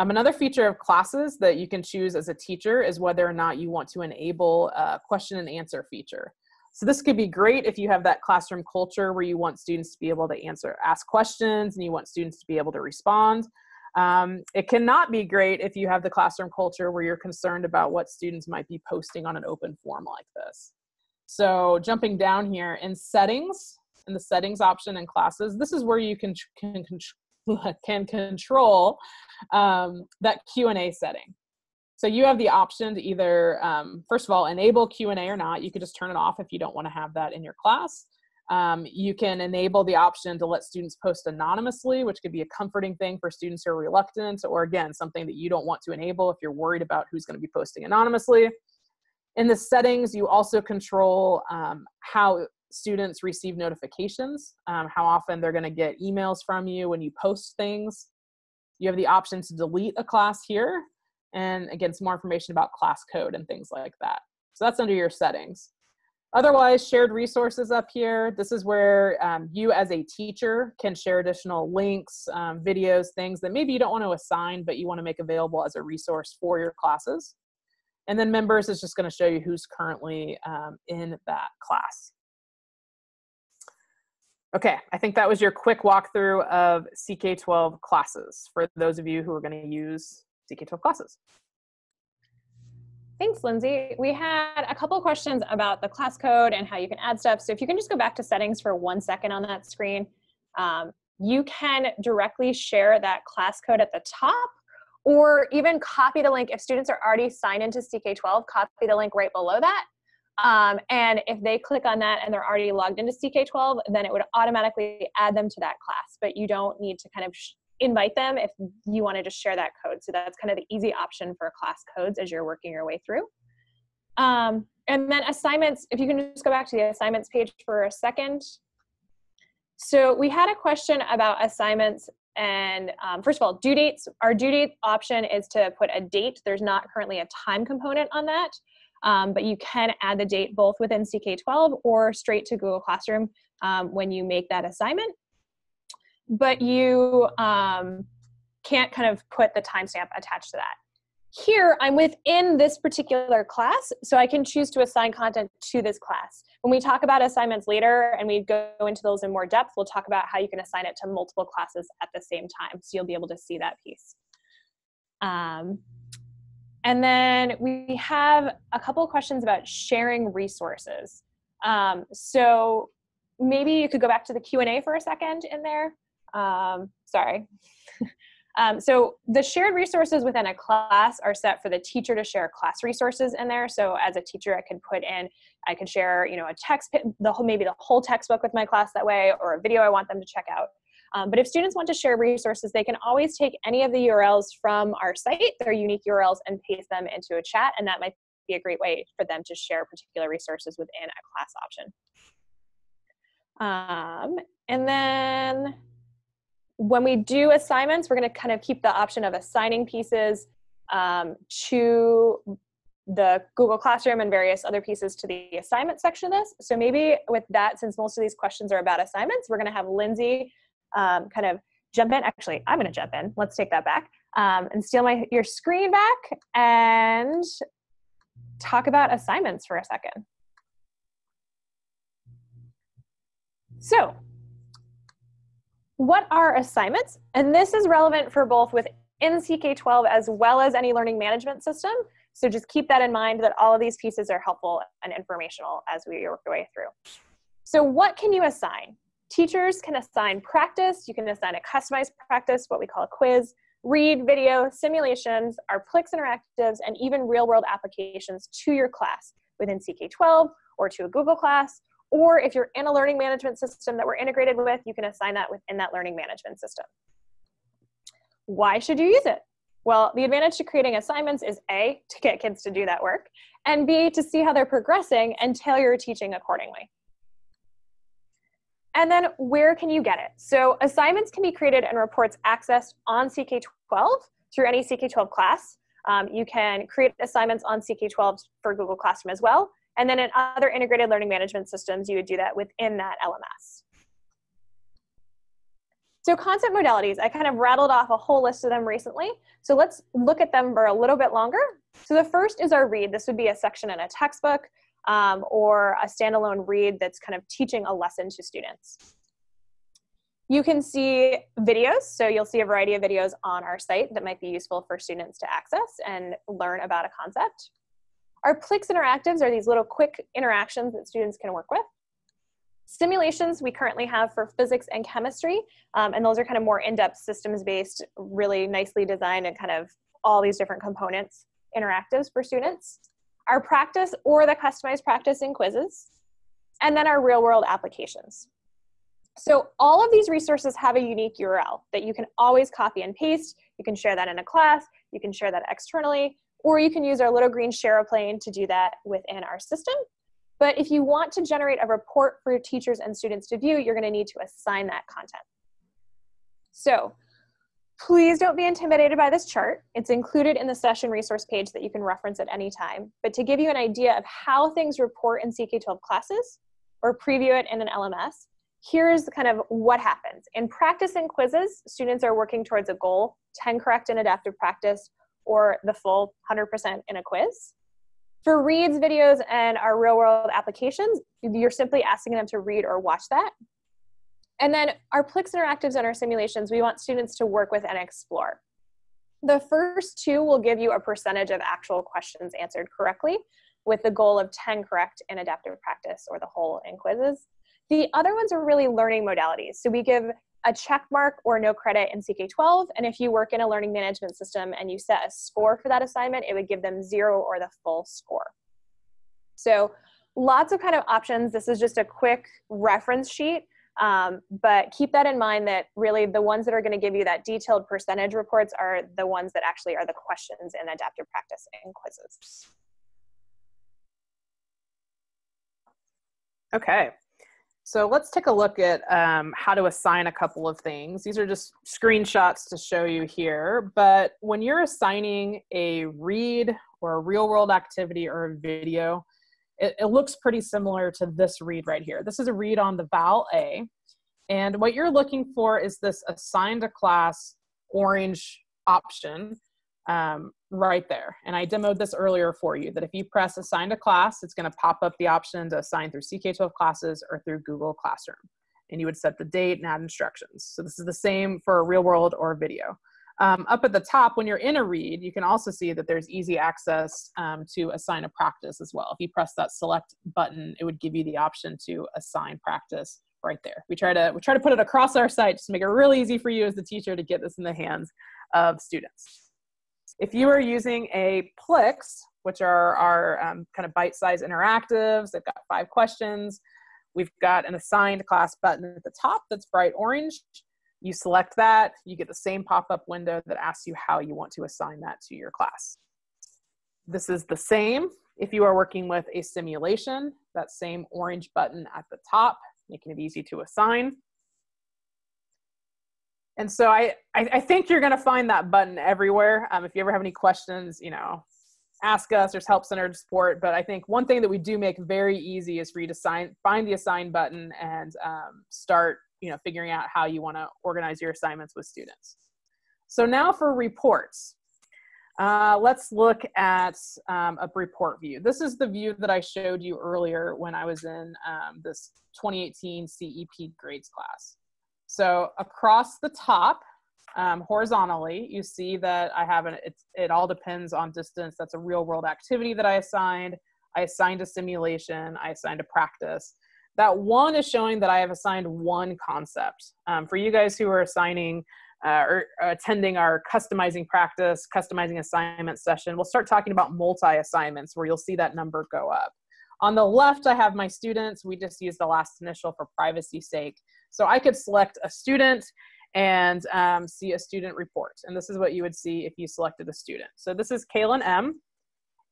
Um, another feature of classes that you can choose as a teacher is whether or not you want to enable a question and answer feature. So this could be great if you have that classroom culture where you want students to be able to answer, ask questions, and you want students to be able to respond. Um, it cannot be great if you have the classroom culture where you're concerned about what students might be posting on an open form like this. So jumping down here in settings, in the settings option in classes, this is where you can, can, <laughs> can control um, that Q&A setting. So you have the option to either, um, first of all, enable Q&A or not. You could just turn it off if you don't want to have that in your class. Um, you can enable the option to let students post anonymously, which could be a comforting thing for students who are reluctant, or again, something that you don't want to enable if you're worried about who's going to be posting anonymously. In the settings, you also control um, how students receive notifications, um, how often they're going to get emails from you when you post things. You have the option to delete a class here, and again, some more information about class code and things like that. So that's under your settings. Otherwise, shared resources up here. This is where um, you as a teacher can share additional links, um, videos, things that maybe you don't want to assign, but you want to make available as a resource for your classes. And then members is just going to show you who's currently um, in that class. Okay, I think that was your quick walkthrough of CK12 classes for those of you who are going to use CK12 classes. Thanks, Lindsay. We had a couple questions about the class code and how you can add stuff. So if you can just go back to settings for one second on that screen, um, you can directly share that class code at the top or even copy the link. If students are already signed into CK12, copy the link right below that. Um, and if they click on that and they're already logged into CK12, then it would automatically add them to that class. But you don't need to kind of invite them if you want to just share that code. So that's kind of the easy option for class codes as you're working your way through. Um, and then assignments, if you can just go back to the assignments page for a second. So we had a question about assignments and um, first of all, due dates, our due date option is to put a date. There's not currently a time component on that, um, but you can add the date both within CK12 or straight to Google Classroom um, when you make that assignment but you um, can't kind of put the timestamp attached to that. Here, I'm within this particular class, so I can choose to assign content to this class. When we talk about assignments later and we go into those in more depth, we'll talk about how you can assign it to multiple classes at the same time, so you'll be able to see that piece. Um, and then we have a couple questions about sharing resources. Um, so maybe you could go back to the Q&A for a second in there. Um, sorry. <laughs> um, so the shared resources within a class are set for the teacher to share class resources in there. So as a teacher, I could put in, I could share, you know, a text, the whole, maybe the whole textbook with my class that way, or a video I want them to check out. Um, but if students want to share resources, they can always take any of the URLs from our site, their unique URLs, and paste them into a chat, and that might be a great way for them to share particular resources within a class option. Um, and then when we do assignments, we're going to kind of keep the option of assigning pieces um, to the Google Classroom and various other pieces to the assignment section of this. So maybe with that, since most of these questions are about assignments, we're going to have Lindsay um, kind of jump in. Actually, I'm going to jump in. Let's take that back um, and steal my your screen back and talk about assignments for a second. So what are assignments? And this is relevant for both within CK12 as well as any learning management system. So just keep that in mind that all of these pieces are helpful and informational as we work our way through. So what can you assign? Teachers can assign practice, you can assign a customized practice, what we call a quiz, read, video, simulations, our Plix interactives, and even real world applications to your class within CK12 or to a Google class or if you're in a learning management system that we're integrated with, you can assign that within that learning management system. Why should you use it? Well, the advantage to creating assignments is A, to get kids to do that work, and B, to see how they're progressing and tailor your teaching accordingly. And then where can you get it? So assignments can be created and reports accessed on CK12 through any CK12 class. Um, you can create assignments on CK12 for Google Classroom as well, and then in other integrated learning management systems, you would do that within that LMS. So concept modalities, I kind of rattled off a whole list of them recently. So let's look at them for a little bit longer. So the first is our read. This would be a section in a textbook um, or a standalone read that's kind of teaching a lesson to students. You can see videos, so you'll see a variety of videos on our site that might be useful for students to access and learn about a concept. Our Plix interactives are these little quick interactions that students can work with. Simulations we currently have for physics and chemistry, um, and those are kind of more in-depth systems-based, really nicely designed and kind of all these different components interactives for students. Our practice or the customized practice in quizzes, and then our real-world applications. So all of these resources have a unique URL that you can always copy and paste. You can share that in a class, you can share that externally, or you can use our little green Shareaplane to do that within our system. But if you want to generate a report for your teachers and students to view, you're gonna to need to assign that content. So Please don't be intimidated by this chart. It's included in the session resource page that you can reference at any time. But to give you an idea of how things report in CK12 classes or preview it in an LMS, here's kind of what happens. In practice and quizzes, students are working towards a goal, 10 correct in adaptive practice, or the full 100% in a quiz. For reads, videos, and our real world applications, you're simply asking them to read or watch that. And then our Plix interactives and our simulations, we want students to work with and explore. The first two will give you a percentage of actual questions answered correctly with the goal of 10 correct in adaptive practice or the whole in quizzes. The other ones are really learning modalities. So we give a check mark or no credit in CK12. And if you work in a learning management system and you set a score for that assignment, it would give them zero or the full score. So lots of kind of options. This is just a quick reference sheet. Um, but keep that in mind that really the ones that are going to give you that detailed percentage reports are the ones that actually are the questions in adaptive practice and quizzes. Okay, so let's take a look at um, how to assign a couple of things. These are just screenshots to show you here, but when you're assigning a read or a real world activity or a video, it, it looks pretty similar to this read right here. This is a read on the Val A, and what you're looking for is this assigned a class orange option um, right there. And I demoed this earlier for you, that if you press assign to class, it's gonna pop up the option to assign through CK12 classes or through Google Classroom. And you would set the date and add instructions. So this is the same for a real world or video. Um, up at the top, when you're in a read, you can also see that there's easy access um, to assign a practice as well. If you press that select button, it would give you the option to assign practice right there. We try to we try to put it across our site just to make it really easy for you as the teacher to get this in the hands of students. If you are using a Plix, which are our um, kind of bite-sized interactives, they've got five questions. We've got an assigned class button at the top that's bright orange. You select that, you get the same pop-up window that asks you how you want to assign that to your class. This is the same if you are working with a simulation, that same orange button at the top, making it easy to assign. And so I, I, I think you're going to find that button everywhere. Um, if you ever have any questions, you know, ask us. There's help center support. But I think one thing that we do make very easy is for you to sign, find the assign button and um, start, you know, figuring out how you want to organize your assignments with students. So now for reports. Uh, let's look at um, a report view. This is the view that I showed you earlier when I was in um, this 2018 CEP grades class. So across the top, um, horizontally, you see that I have an, it, it all depends on distance. That's a real world activity that I assigned. I assigned a simulation, I assigned a practice. That one is showing that I have assigned one concept. Um, for you guys who are assigning uh, or attending our customizing practice, customizing assignment session, we'll start talking about multi assignments where you'll see that number go up. On the left, I have my students. We just use the last initial for privacy sake. So I could select a student and um, see a student report. And this is what you would see if you selected a student. So this is Kaylin M.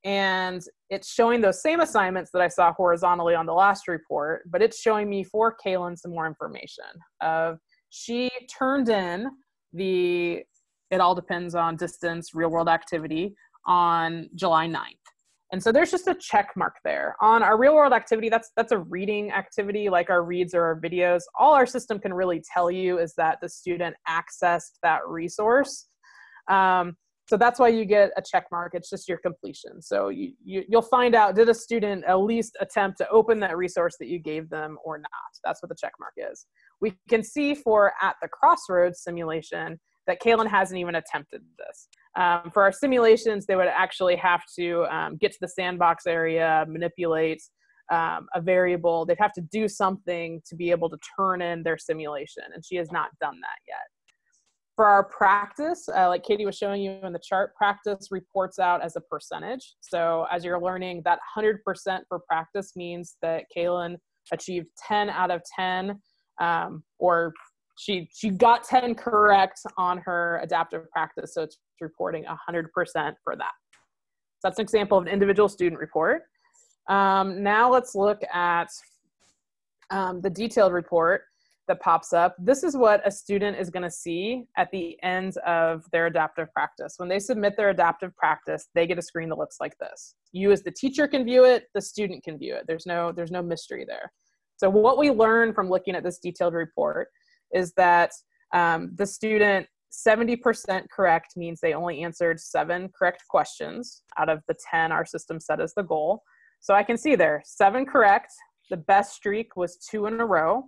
And it's showing those same assignments that I saw horizontally on the last report, but it's showing me for Kaylin some more information of she turned in the, it all depends on distance, real world activity on July 9th. And so there's just a check mark there. On our real world activity, that's that's a reading activity like our reads or our videos. All our system can really tell you is that the student accessed that resource. Um, so that's why you get a check mark. It's just your completion. So you, you, you'll find out did a student at least attempt to open that resource that you gave them or not. That's what the check mark is. We can see for at the crossroads simulation that Kaylin hasn't even attempted this. Um, for our simulations, they would actually have to um, get to the sandbox area, manipulate um, a variable. They'd have to do something to be able to turn in their simulation, and she has not done that yet. For our practice, uh, like Katie was showing you in the chart, practice reports out as a percentage. So as you're learning, that 100% for practice means that Kaylin achieved 10 out of 10 um, or she she got 10 correct on her adaptive practice so it's reporting 100% for that so that's an example of an individual student report um, now let's look at um, the detailed report that pops up. This is what a student is going to see at the end of their adaptive practice. When they submit their adaptive practice, they get a screen that looks like this. You as the teacher can view it, the student can view it. There's no there's no mystery there. So what we learn from looking at this detailed report is that um, the student 70% correct means they only answered seven correct questions out of the 10 our system set as the goal. So I can see there, seven correct. The best streak was two in a row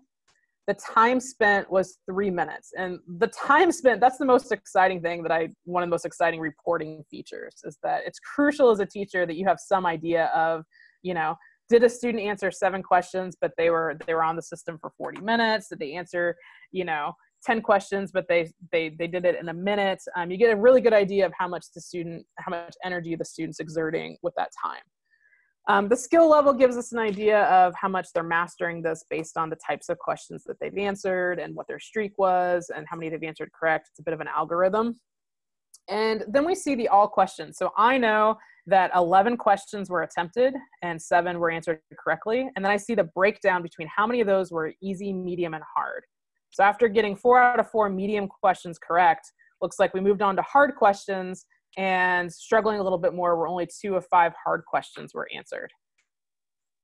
the time spent was three minutes and the time spent that's the most exciting thing that i one of the most exciting reporting features is that it's crucial as a teacher that you have some idea of you know did a student answer seven questions but they were they were on the system for 40 minutes did they answer you know 10 questions but they they they did it in a minute um, you get a really good idea of how much the student how much energy the student's exerting with that time um, the skill level gives us an idea of how much they're mastering this based on the types of questions that they've answered and what their streak was and how many they've answered correct. It's a bit of an algorithm. And then we see the all questions. So I know that 11 questions were attempted and seven were answered correctly. And then I see the breakdown between how many of those were easy, medium, and hard. So after getting four out of four medium questions correct, looks like we moved on to hard questions and struggling a little bit more where only two of five hard questions were answered.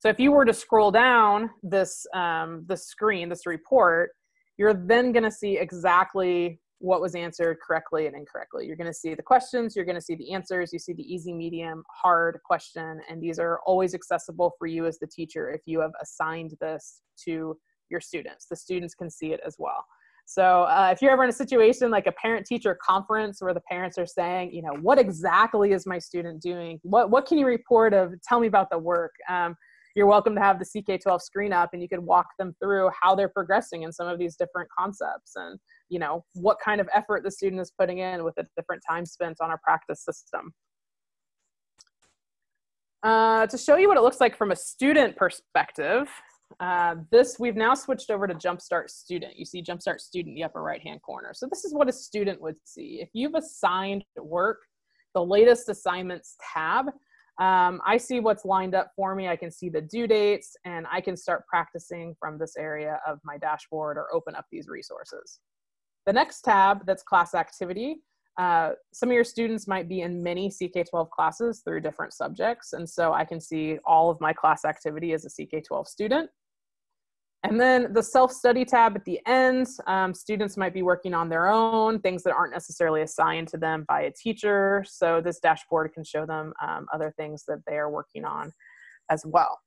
So if you were to scroll down this, um, this screen, this report, you're then going to see exactly what was answered correctly and incorrectly. You're going to see the questions, you're going to see the answers, you see the easy, medium, hard question, and these are always accessible for you as the teacher if you have assigned this to your students. The students can see it as well. So uh, if you're ever in a situation like a parent teacher conference where the parents are saying, you know, what exactly is my student doing? What, what can you report of? Tell me about the work. Um, you're welcome to have the CK12 screen up and you can walk them through how they're progressing in some of these different concepts and, you know, what kind of effort the student is putting in with the different time spent on our practice system. Uh, to show you what it looks like from a student perspective, uh, this, we've now switched over to Jumpstart Student. You see Jumpstart Student in the upper right-hand corner. So this is what a student would see. If you've assigned work, the latest assignments tab, um, I see what's lined up for me. I can see the due dates and I can start practicing from this area of my dashboard or open up these resources. The next tab that's class activity, uh, some of your students might be in many CK12 classes through different subjects. And so I can see all of my class activity as a CK12 student. And then the self-study tab at the end, um, students might be working on their own, things that aren't necessarily assigned to them by a teacher. So this dashboard can show them um, other things that they are working on as well.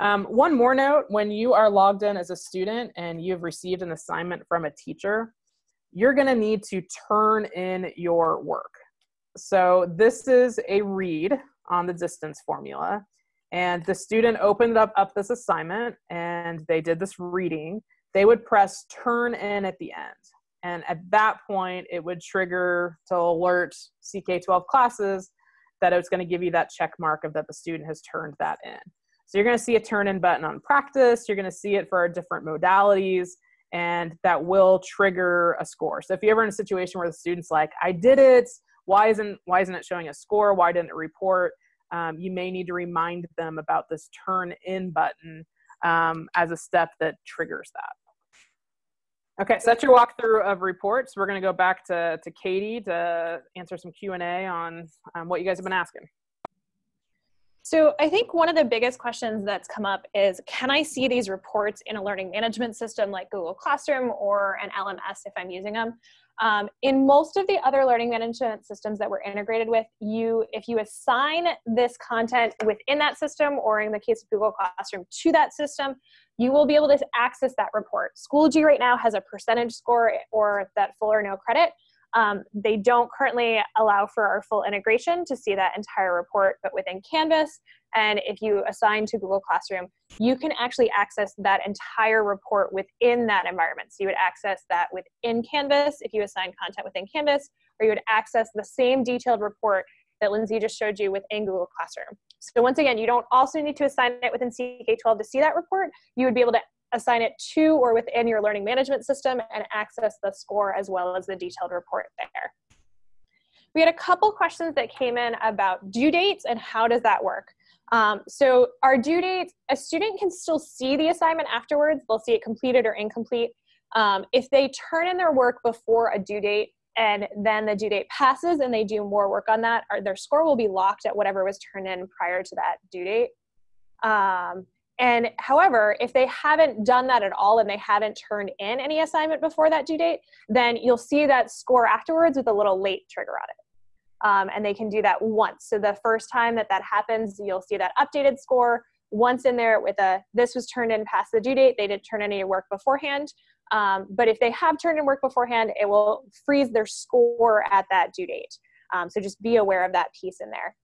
Um, one more note, when you are logged in as a student and you've received an assignment from a teacher, you're gonna need to turn in your work. So this is a read on the distance formula. And the student opened up, up this assignment and they did this reading. They would press turn in at the end. And at that point, it would trigger to alert CK12 classes that it's going to give you that check mark of that the student has turned that in. So you're going to see a turn in button on practice. You're going to see it for our different modalities and that will trigger a score. So if you're ever in a situation where the student's like, I did it, why isn't, why isn't it showing a score? Why didn't it report? Um, you may need to remind them about this turn in button um, as a step that triggers that. Okay, so that's your walkthrough of reports. We're gonna go back to, to Katie to answer some Q&A on um, what you guys have been asking. So I think one of the biggest questions that's come up is, can I see these reports in a learning management system like Google Classroom or an LMS if I'm using them? Um, in most of the other learning management systems that we're integrated with, you, if you assign this content within that system, or in the case of Google Classroom, to that system, you will be able to access that report. Schoology right now has a percentage score or that full or no credit. Um, they don't currently allow for our full integration to see that entire report, but within Canvas, and if you assign to Google Classroom, you can actually access that entire report within that environment. So you would access that within Canvas if you assign content within Canvas, or you would access the same detailed report that Lindsay just showed you within Google Classroom. So once again, you don't also need to assign it within CK12 to see that report. You would be able to assign it to or within your learning management system and access the score as well as the detailed report there. We had a couple questions that came in about due dates and how does that work. Um, so our due dates, a student can still see the assignment afterwards. They'll see it completed or incomplete. Um, if they turn in their work before a due date and then the due date passes and they do more work on that, their score will be locked at whatever was turned in prior to that due date. Um, and however, if they haven't done that at all and they haven't turned in any assignment before that due date, then you'll see that score afterwards with a little late trigger on it. Um, and they can do that once. So the first time that that happens, you'll see that updated score once in there with a this was turned in past the due date. They didn't turn any work beforehand. Um, but if they have turned in work beforehand, it will freeze their score at that due date. Um, so just be aware of that piece in there.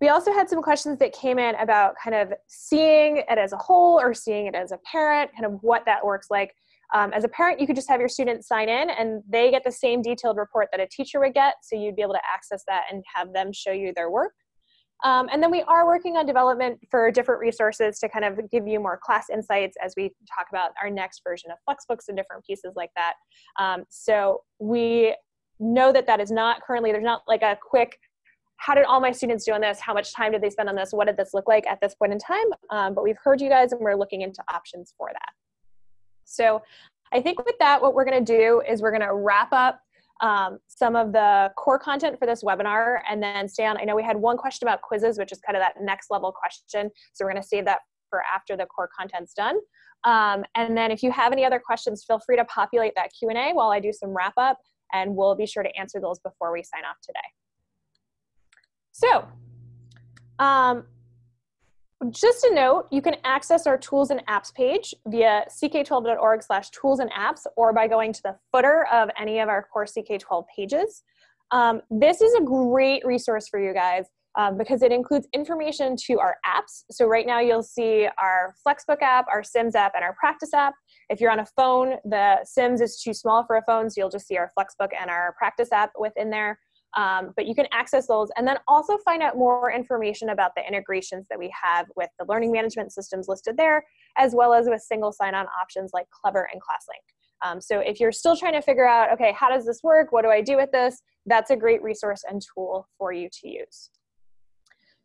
We also had some questions that came in about kind of seeing it as a whole or seeing it as a parent, kind of what that works like. Um, as a parent, you could just have your students sign in and they get the same detailed report that a teacher would get, so you'd be able to access that and have them show you their work. Um, and then we are working on development for different resources to kind of give you more class insights as we talk about our next version of Flexbooks and different pieces like that. Um, so we know that that is not currently, there's not like a quick how did all my students do on this? How much time did they spend on this? What did this look like at this point in time? Um, but we've heard you guys and we're looking into options for that. So I think with that, what we're gonna do is we're gonna wrap up um, some of the core content for this webinar and then Stan. I know we had one question about quizzes, which is kind of that next level question. So we're gonna save that for after the core content's done. Um, and then if you have any other questions, feel free to populate that Q&A while I do some wrap up and we'll be sure to answer those before we sign off today. So, um, just a note, you can access our tools and apps page via ck12.org slash tools and apps or by going to the footer of any of our core CK12 pages. Um, this is a great resource for you guys um, because it includes information to our apps. So right now you'll see our Flexbook app, our Sims app, and our Practice app. If you're on a phone, the Sims is too small for a phone, so you'll just see our Flexbook and our Practice app within there. Um, but you can access those and then also find out more information about the integrations that we have with the learning management systems listed there, as well as with single sign-on options like Clever and ClassLink. Um, so if you're still trying to figure out, okay, how does this work? What do I do with this? That's a great resource and tool for you to use.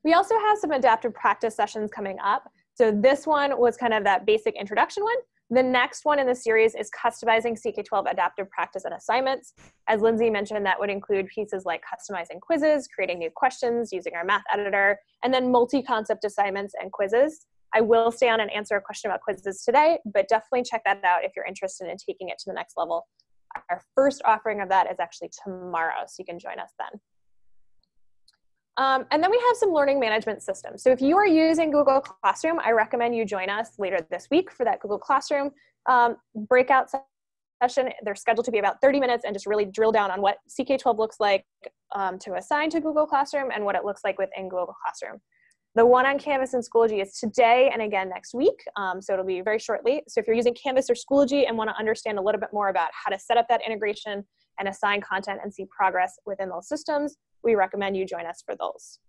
We also have some adaptive practice sessions coming up. So this one was kind of that basic introduction one. The next one in the series is customizing CK12 adaptive practice and assignments. As Lindsay mentioned, that would include pieces like customizing quizzes, creating new questions using our math editor, and then multi-concept assignments and quizzes. I will stay on and answer a question about quizzes today, but definitely check that out if you're interested in taking it to the next level. Our first offering of that is actually tomorrow, so you can join us then. Um, and then we have some learning management systems. So if you are using Google Classroom, I recommend you join us later this week for that Google Classroom um, breakout session. They're scheduled to be about 30 minutes and just really drill down on what CK12 looks like um, to assign to Google Classroom and what it looks like within Google Classroom. The one on Canvas and Schoology is today and again next week, um, so it'll be very shortly. So if you're using Canvas or Schoology and want to understand a little bit more about how to set up that integration and assign content and see progress within those systems, we recommend you join us for those.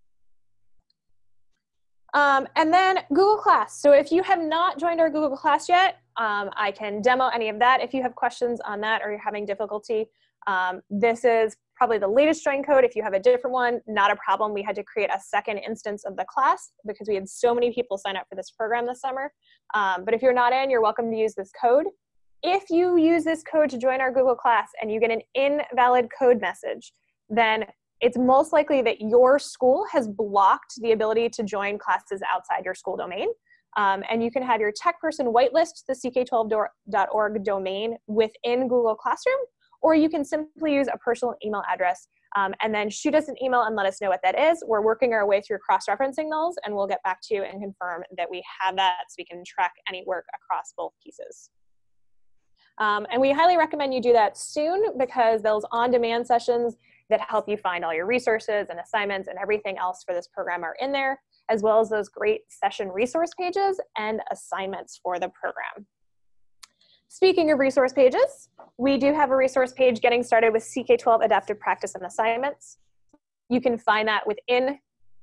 Um, and then Google Class. So if you have not joined our Google Class yet, um, I can demo any of that if you have questions on that or you're having difficulty. Um, this is probably the latest join code. If you have a different one, not a problem. We had to create a second instance of the class because we had so many people sign up for this program this summer. Um, but if you're not in, you're welcome to use this code. If you use this code to join our Google Class and you get an invalid code message, then it's most likely that your school has blocked the ability to join classes outside your school domain. Um, and you can have your tech person whitelist the ck12.org domain within Google Classroom, or you can simply use a personal email address um, and then shoot us an email and let us know what that is. We're working our way through cross-referencing those, and we'll get back to you and confirm that we have that so we can track any work across both pieces. Um, and we highly recommend you do that soon because those on-demand sessions that help you find all your resources and assignments and everything else for this program are in there, as well as those great session resource pages and assignments for the program. Speaking of resource pages, we do have a resource page getting started with CK12 adaptive practice and assignments. You can find that within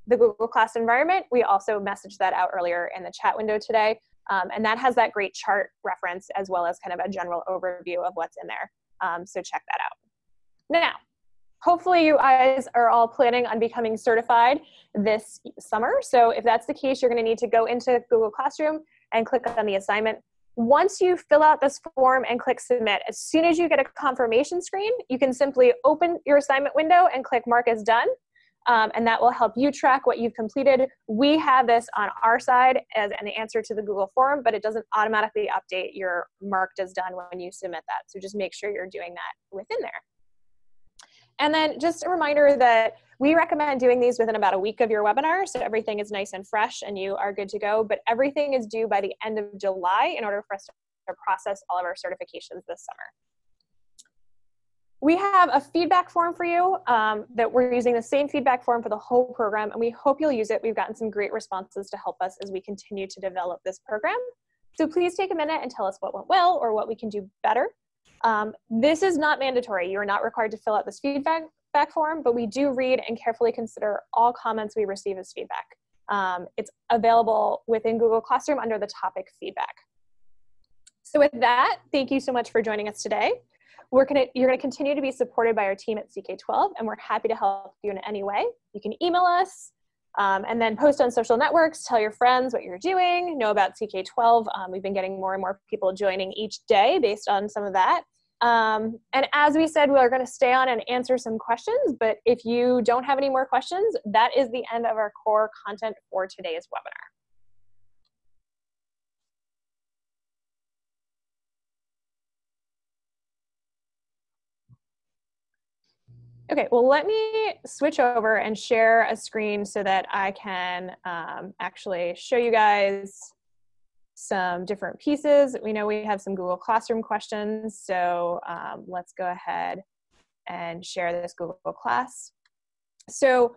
the Google Class environment. We also messaged that out earlier in the chat window today. Um, and that has that great chart reference as well as kind of a general overview of what's in there. Um, so check that out. Now, hopefully you guys are all planning on becoming certified this summer. So if that's the case, you're going to need to go into Google Classroom and click on the assignment. Once you fill out this form and click submit, as soon as you get a confirmation screen, you can simply open your assignment window and click mark as done. Um, and that will help you track what you've completed. We have this on our side as an answer to the Google form, but it doesn't automatically update your marked as done when you submit that. So just make sure you're doing that within there. And then just a reminder that we recommend doing these within about a week of your webinar so everything is nice and fresh and you are good to go. But everything is due by the end of July in order for us to process all of our certifications this summer. We have a feedback form for you um, that we're using the same feedback form for the whole program and we hope you'll use it. We've gotten some great responses to help us as we continue to develop this program. So please take a minute and tell us what went well or what we can do better. Um, this is not mandatory. You are not required to fill out this feedback form, but we do read and carefully consider all comments we receive as feedback. Um, it's available within Google Classroom under the topic feedback. So with that, thank you so much for joining us today. We're gonna, you're gonna continue to be supported by our team at CK12 and we're happy to help you in any way. You can email us, um, and then post on social networks, tell your friends what you're doing, know about CK12. Um, we've been getting more and more people joining each day based on some of that. Um, and as we said, we're going to stay on and answer some questions, but if you don't have any more questions, that is the end of our core content for today's webinar. Okay, well, let me switch over and share a screen so that I can um, actually show you guys some different pieces. We know we have some Google Classroom questions, so um, let's go ahead and share this Google Class. So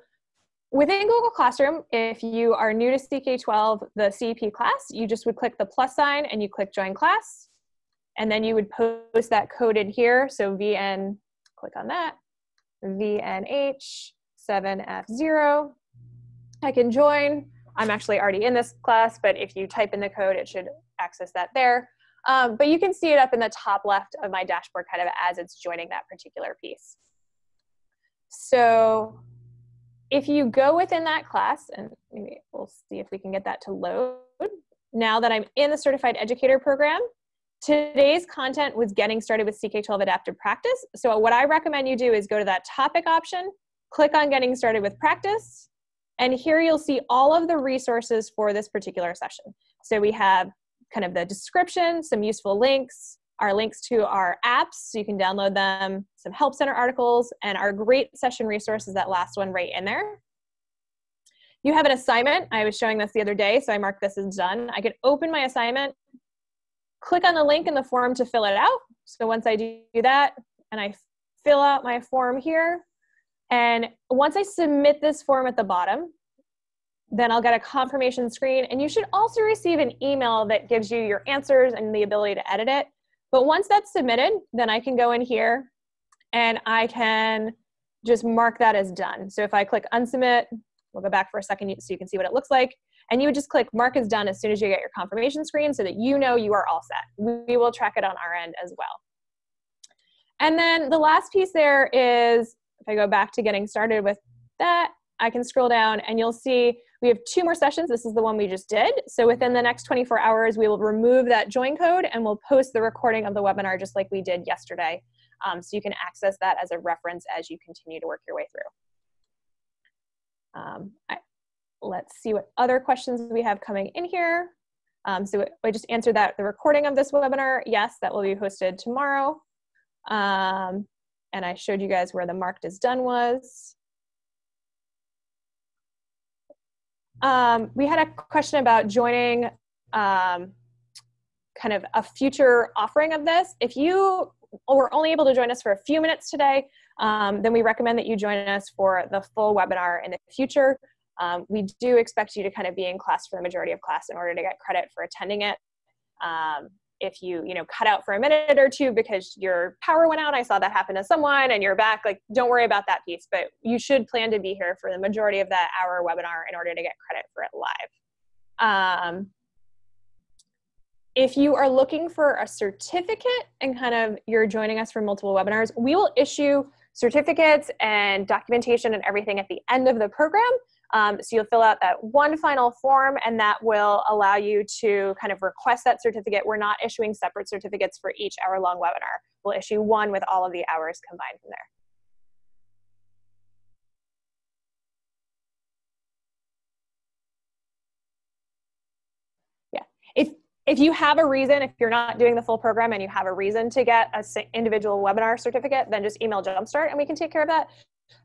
within Google Classroom, if you are new to CK12, the CEP class, you just would click the plus sign and you click join class, and then you would post that code in here. So VN, click on that VNH7F0. I can join. I'm actually already in this class, but if you type in the code, it should access that there. Um, but you can see it up in the top left of my dashboard kind of as it's joining that particular piece. So if you go within that class, and we'll see if we can get that to load. Now that I'm in the Certified Educator Program, Today's content was getting started with CK12 Adaptive Practice. So what I recommend you do is go to that topic option, click on getting started with practice, and here you'll see all of the resources for this particular session. So we have kind of the description, some useful links, our links to our apps, so you can download them, some Help Center articles, and our great session resources, that last one right in there. You have an assignment. I was showing this the other day, so I marked this as done. I can open my assignment, click on the link in the form to fill it out. So once I do that and I fill out my form here, and once I submit this form at the bottom, then I'll get a confirmation screen. And you should also receive an email that gives you your answers and the ability to edit it. But once that's submitted, then I can go in here and I can just mark that as done. So if I click unsubmit, we'll go back for a second so you can see what it looks like. And you would just click mark is done as soon as you get your confirmation screen so that you know you are all set. We will track it on our end as well. And then the last piece there is, if I go back to getting started with that, I can scroll down and you'll see we have two more sessions. This is the one we just did. So within the next 24 hours, we will remove that join code and we'll post the recording of the webinar just like we did yesterday. Um, so you can access that as a reference as you continue to work your way through. Um, I, let's see what other questions we have coming in here. Um, so I just answered that the recording of this webinar, yes, that will be hosted tomorrow. Um, and I showed you guys where the marked as done was. Um, we had a question about joining um, kind of a future offering of this. If you were only able to join us for a few minutes today, um, then we recommend that you join us for the full webinar in the future. Um, we do expect you to kind of be in class for the majority of class in order to get credit for attending it. Um, if you you know cut out for a minute or two because your power went out i saw that happen to someone and you're back like don't worry about that piece but you should plan to be here for the majority of that hour webinar in order to get credit for it live um, if you are looking for a certificate and kind of you're joining us for multiple webinars we will issue certificates and documentation and everything at the end of the program. Um, so you'll fill out that one final form and that will allow you to kind of request that certificate. We're not issuing separate certificates for each hour long webinar. We'll issue one with all of the hours combined from there. Yeah. If if you have a reason, if you're not doing the full program and you have a reason to get a individual webinar certificate, then just email Jumpstart and we can take care of that.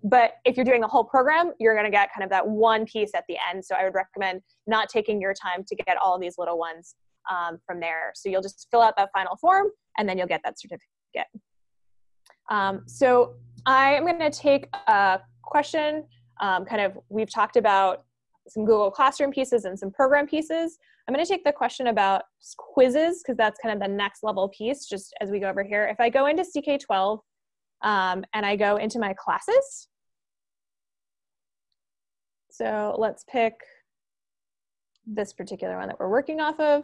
But if you're doing the whole program, you're going to get kind of that one piece at the end. So I would recommend not taking your time to get all these little ones um, from there. So you'll just fill out that final form and then you'll get that certificate. Um, so I am going to take a question. Um, kind of, we've talked about some Google Classroom pieces and some program pieces. I'm going to take the question about quizzes because that's kind of the next level piece just as we go over here. If I go into CK12 um, and I go into my classes, so let's pick this particular one that we're working off of.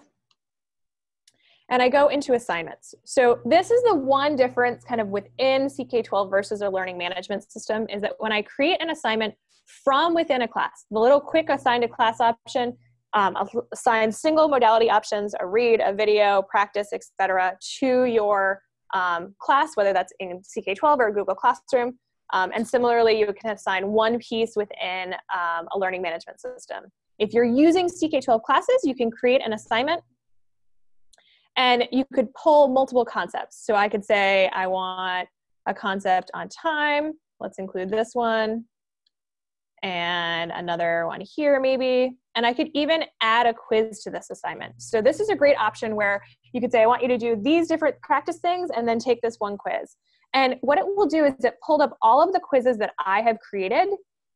And I go into assignments. So this is the one difference kind of within CK12 versus a learning management system is that when I create an assignment from within a class. The little quick assign to class option um, assign single modality options, a read, a video, practice, etc., to your um, class, whether that's in CK12 or Google Classroom. Um, and similarly, you can assign one piece within um, a learning management system. If you're using CK12 classes, you can create an assignment and you could pull multiple concepts. So I could say, I want a concept on time. Let's include this one and another one here maybe. And I could even add a quiz to this assignment. So this is a great option where you could say, I want you to do these different practice things and then take this one quiz. And what it will do is it pulled up all of the quizzes that I have created.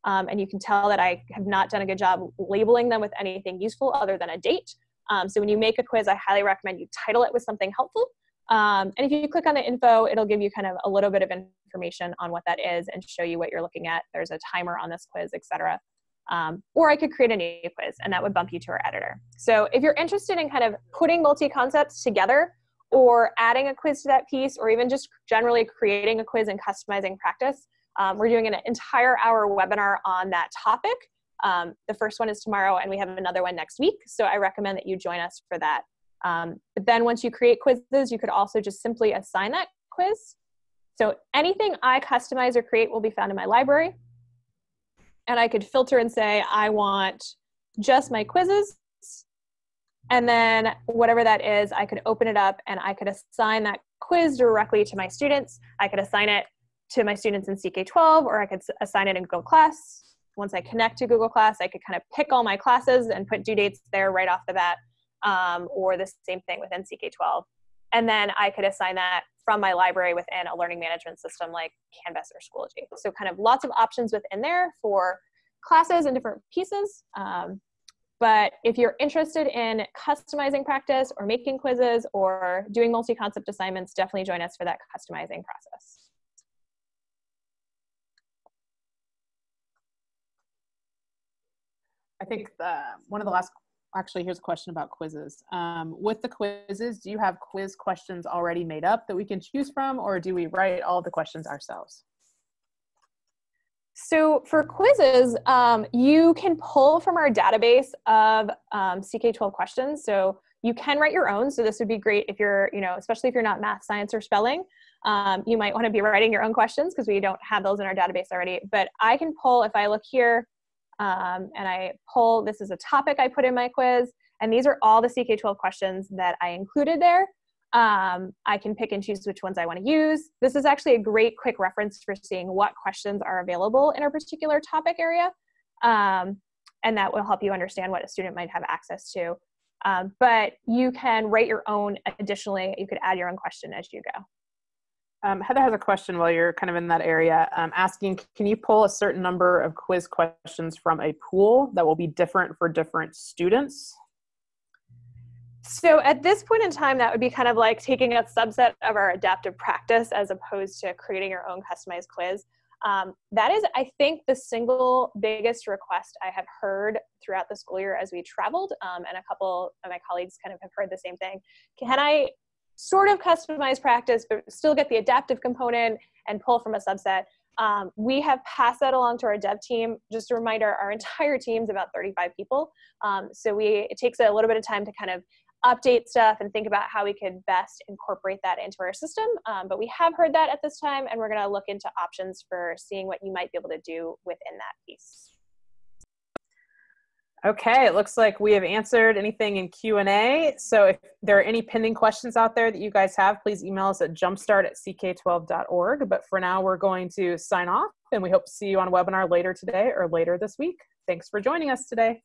Um, and you can tell that I have not done a good job labeling them with anything useful other than a date. Um, so when you make a quiz, I highly recommend you title it with something helpful. Um, and if you click on the info, it'll give you kind of a little bit of information on what that is and show you what you're looking at. There's a timer on this quiz, etc. Um, or I could create a new quiz and that would bump you to our editor. So if you're interested in kind of putting multi-concepts together or adding a quiz to that piece or even just generally creating a quiz and customizing practice, um, we're doing an entire hour webinar on that topic. Um, the first one is tomorrow and we have another one next week. So I recommend that you join us for that. Um, but then once you create quizzes, you could also just simply assign that quiz. So anything I customize or create will be found in my library. And I could filter and say, I want just my quizzes. And then whatever that is, I could open it up and I could assign that quiz directly to my students. I could assign it to my students in CK12 or I could assign it in Google Class. Once I connect to Google Class, I could kind of pick all my classes and put due dates there right off the bat um, or the same thing within CK12. And then I could assign that from my library within a learning management system like Canvas or Schoology. So kind of lots of options within there for classes and different pieces. Um, but if you're interested in customizing practice or making quizzes or doing multi-concept assignments, definitely join us for that customizing process. I think the, one of the last actually here's a question about quizzes. Um, with the quizzes do you have quiz questions already made up that we can choose from or do we write all the questions ourselves? So for quizzes um, you can pull from our database of um, ck12 questions. So you can write your own. So this would be great if you're you know especially if you're not math science or spelling um, you might want to be writing your own questions because we don't have those in our database already. But i can pull if i look here um, and I pull, this is a topic I put in my quiz, and these are all the CK12 questions that I included there. Um, I can pick and choose which ones I want to use. This is actually a great quick reference for seeing what questions are available in a particular topic area. Um, and that will help you understand what a student might have access to. Um, but you can write your own additionally, you could add your own question as you go. Um, Heather has a question while you're kind of in that area, um, asking, can you pull a certain number of quiz questions from a pool that will be different for different students? So at this point in time, that would be kind of like taking a subset of our adaptive practice as opposed to creating your own customized quiz. Um, that is, I think, the single biggest request I have heard throughout the school year as we traveled, um, and a couple of my colleagues kind of have heard the same thing. Can I sort of customized practice, but still get the adaptive component and pull from a subset. Um, we have passed that along to our dev team. Just a reminder, our <laughs> entire team is about 35 people. Um, so we it takes a little bit of time to kind of update stuff and think about how we could best incorporate that into our system. Um, but we have heard that at this time, and we're going to look into options for seeing what you might be able to do within that piece. Okay, it looks like we have answered anything in Q&A. So if there are any pending questions out there that you guys have, please email us at jumpstart at ck12.org. But for now, we're going to sign off, and we hope to see you on a webinar later today or later this week. Thanks for joining us today.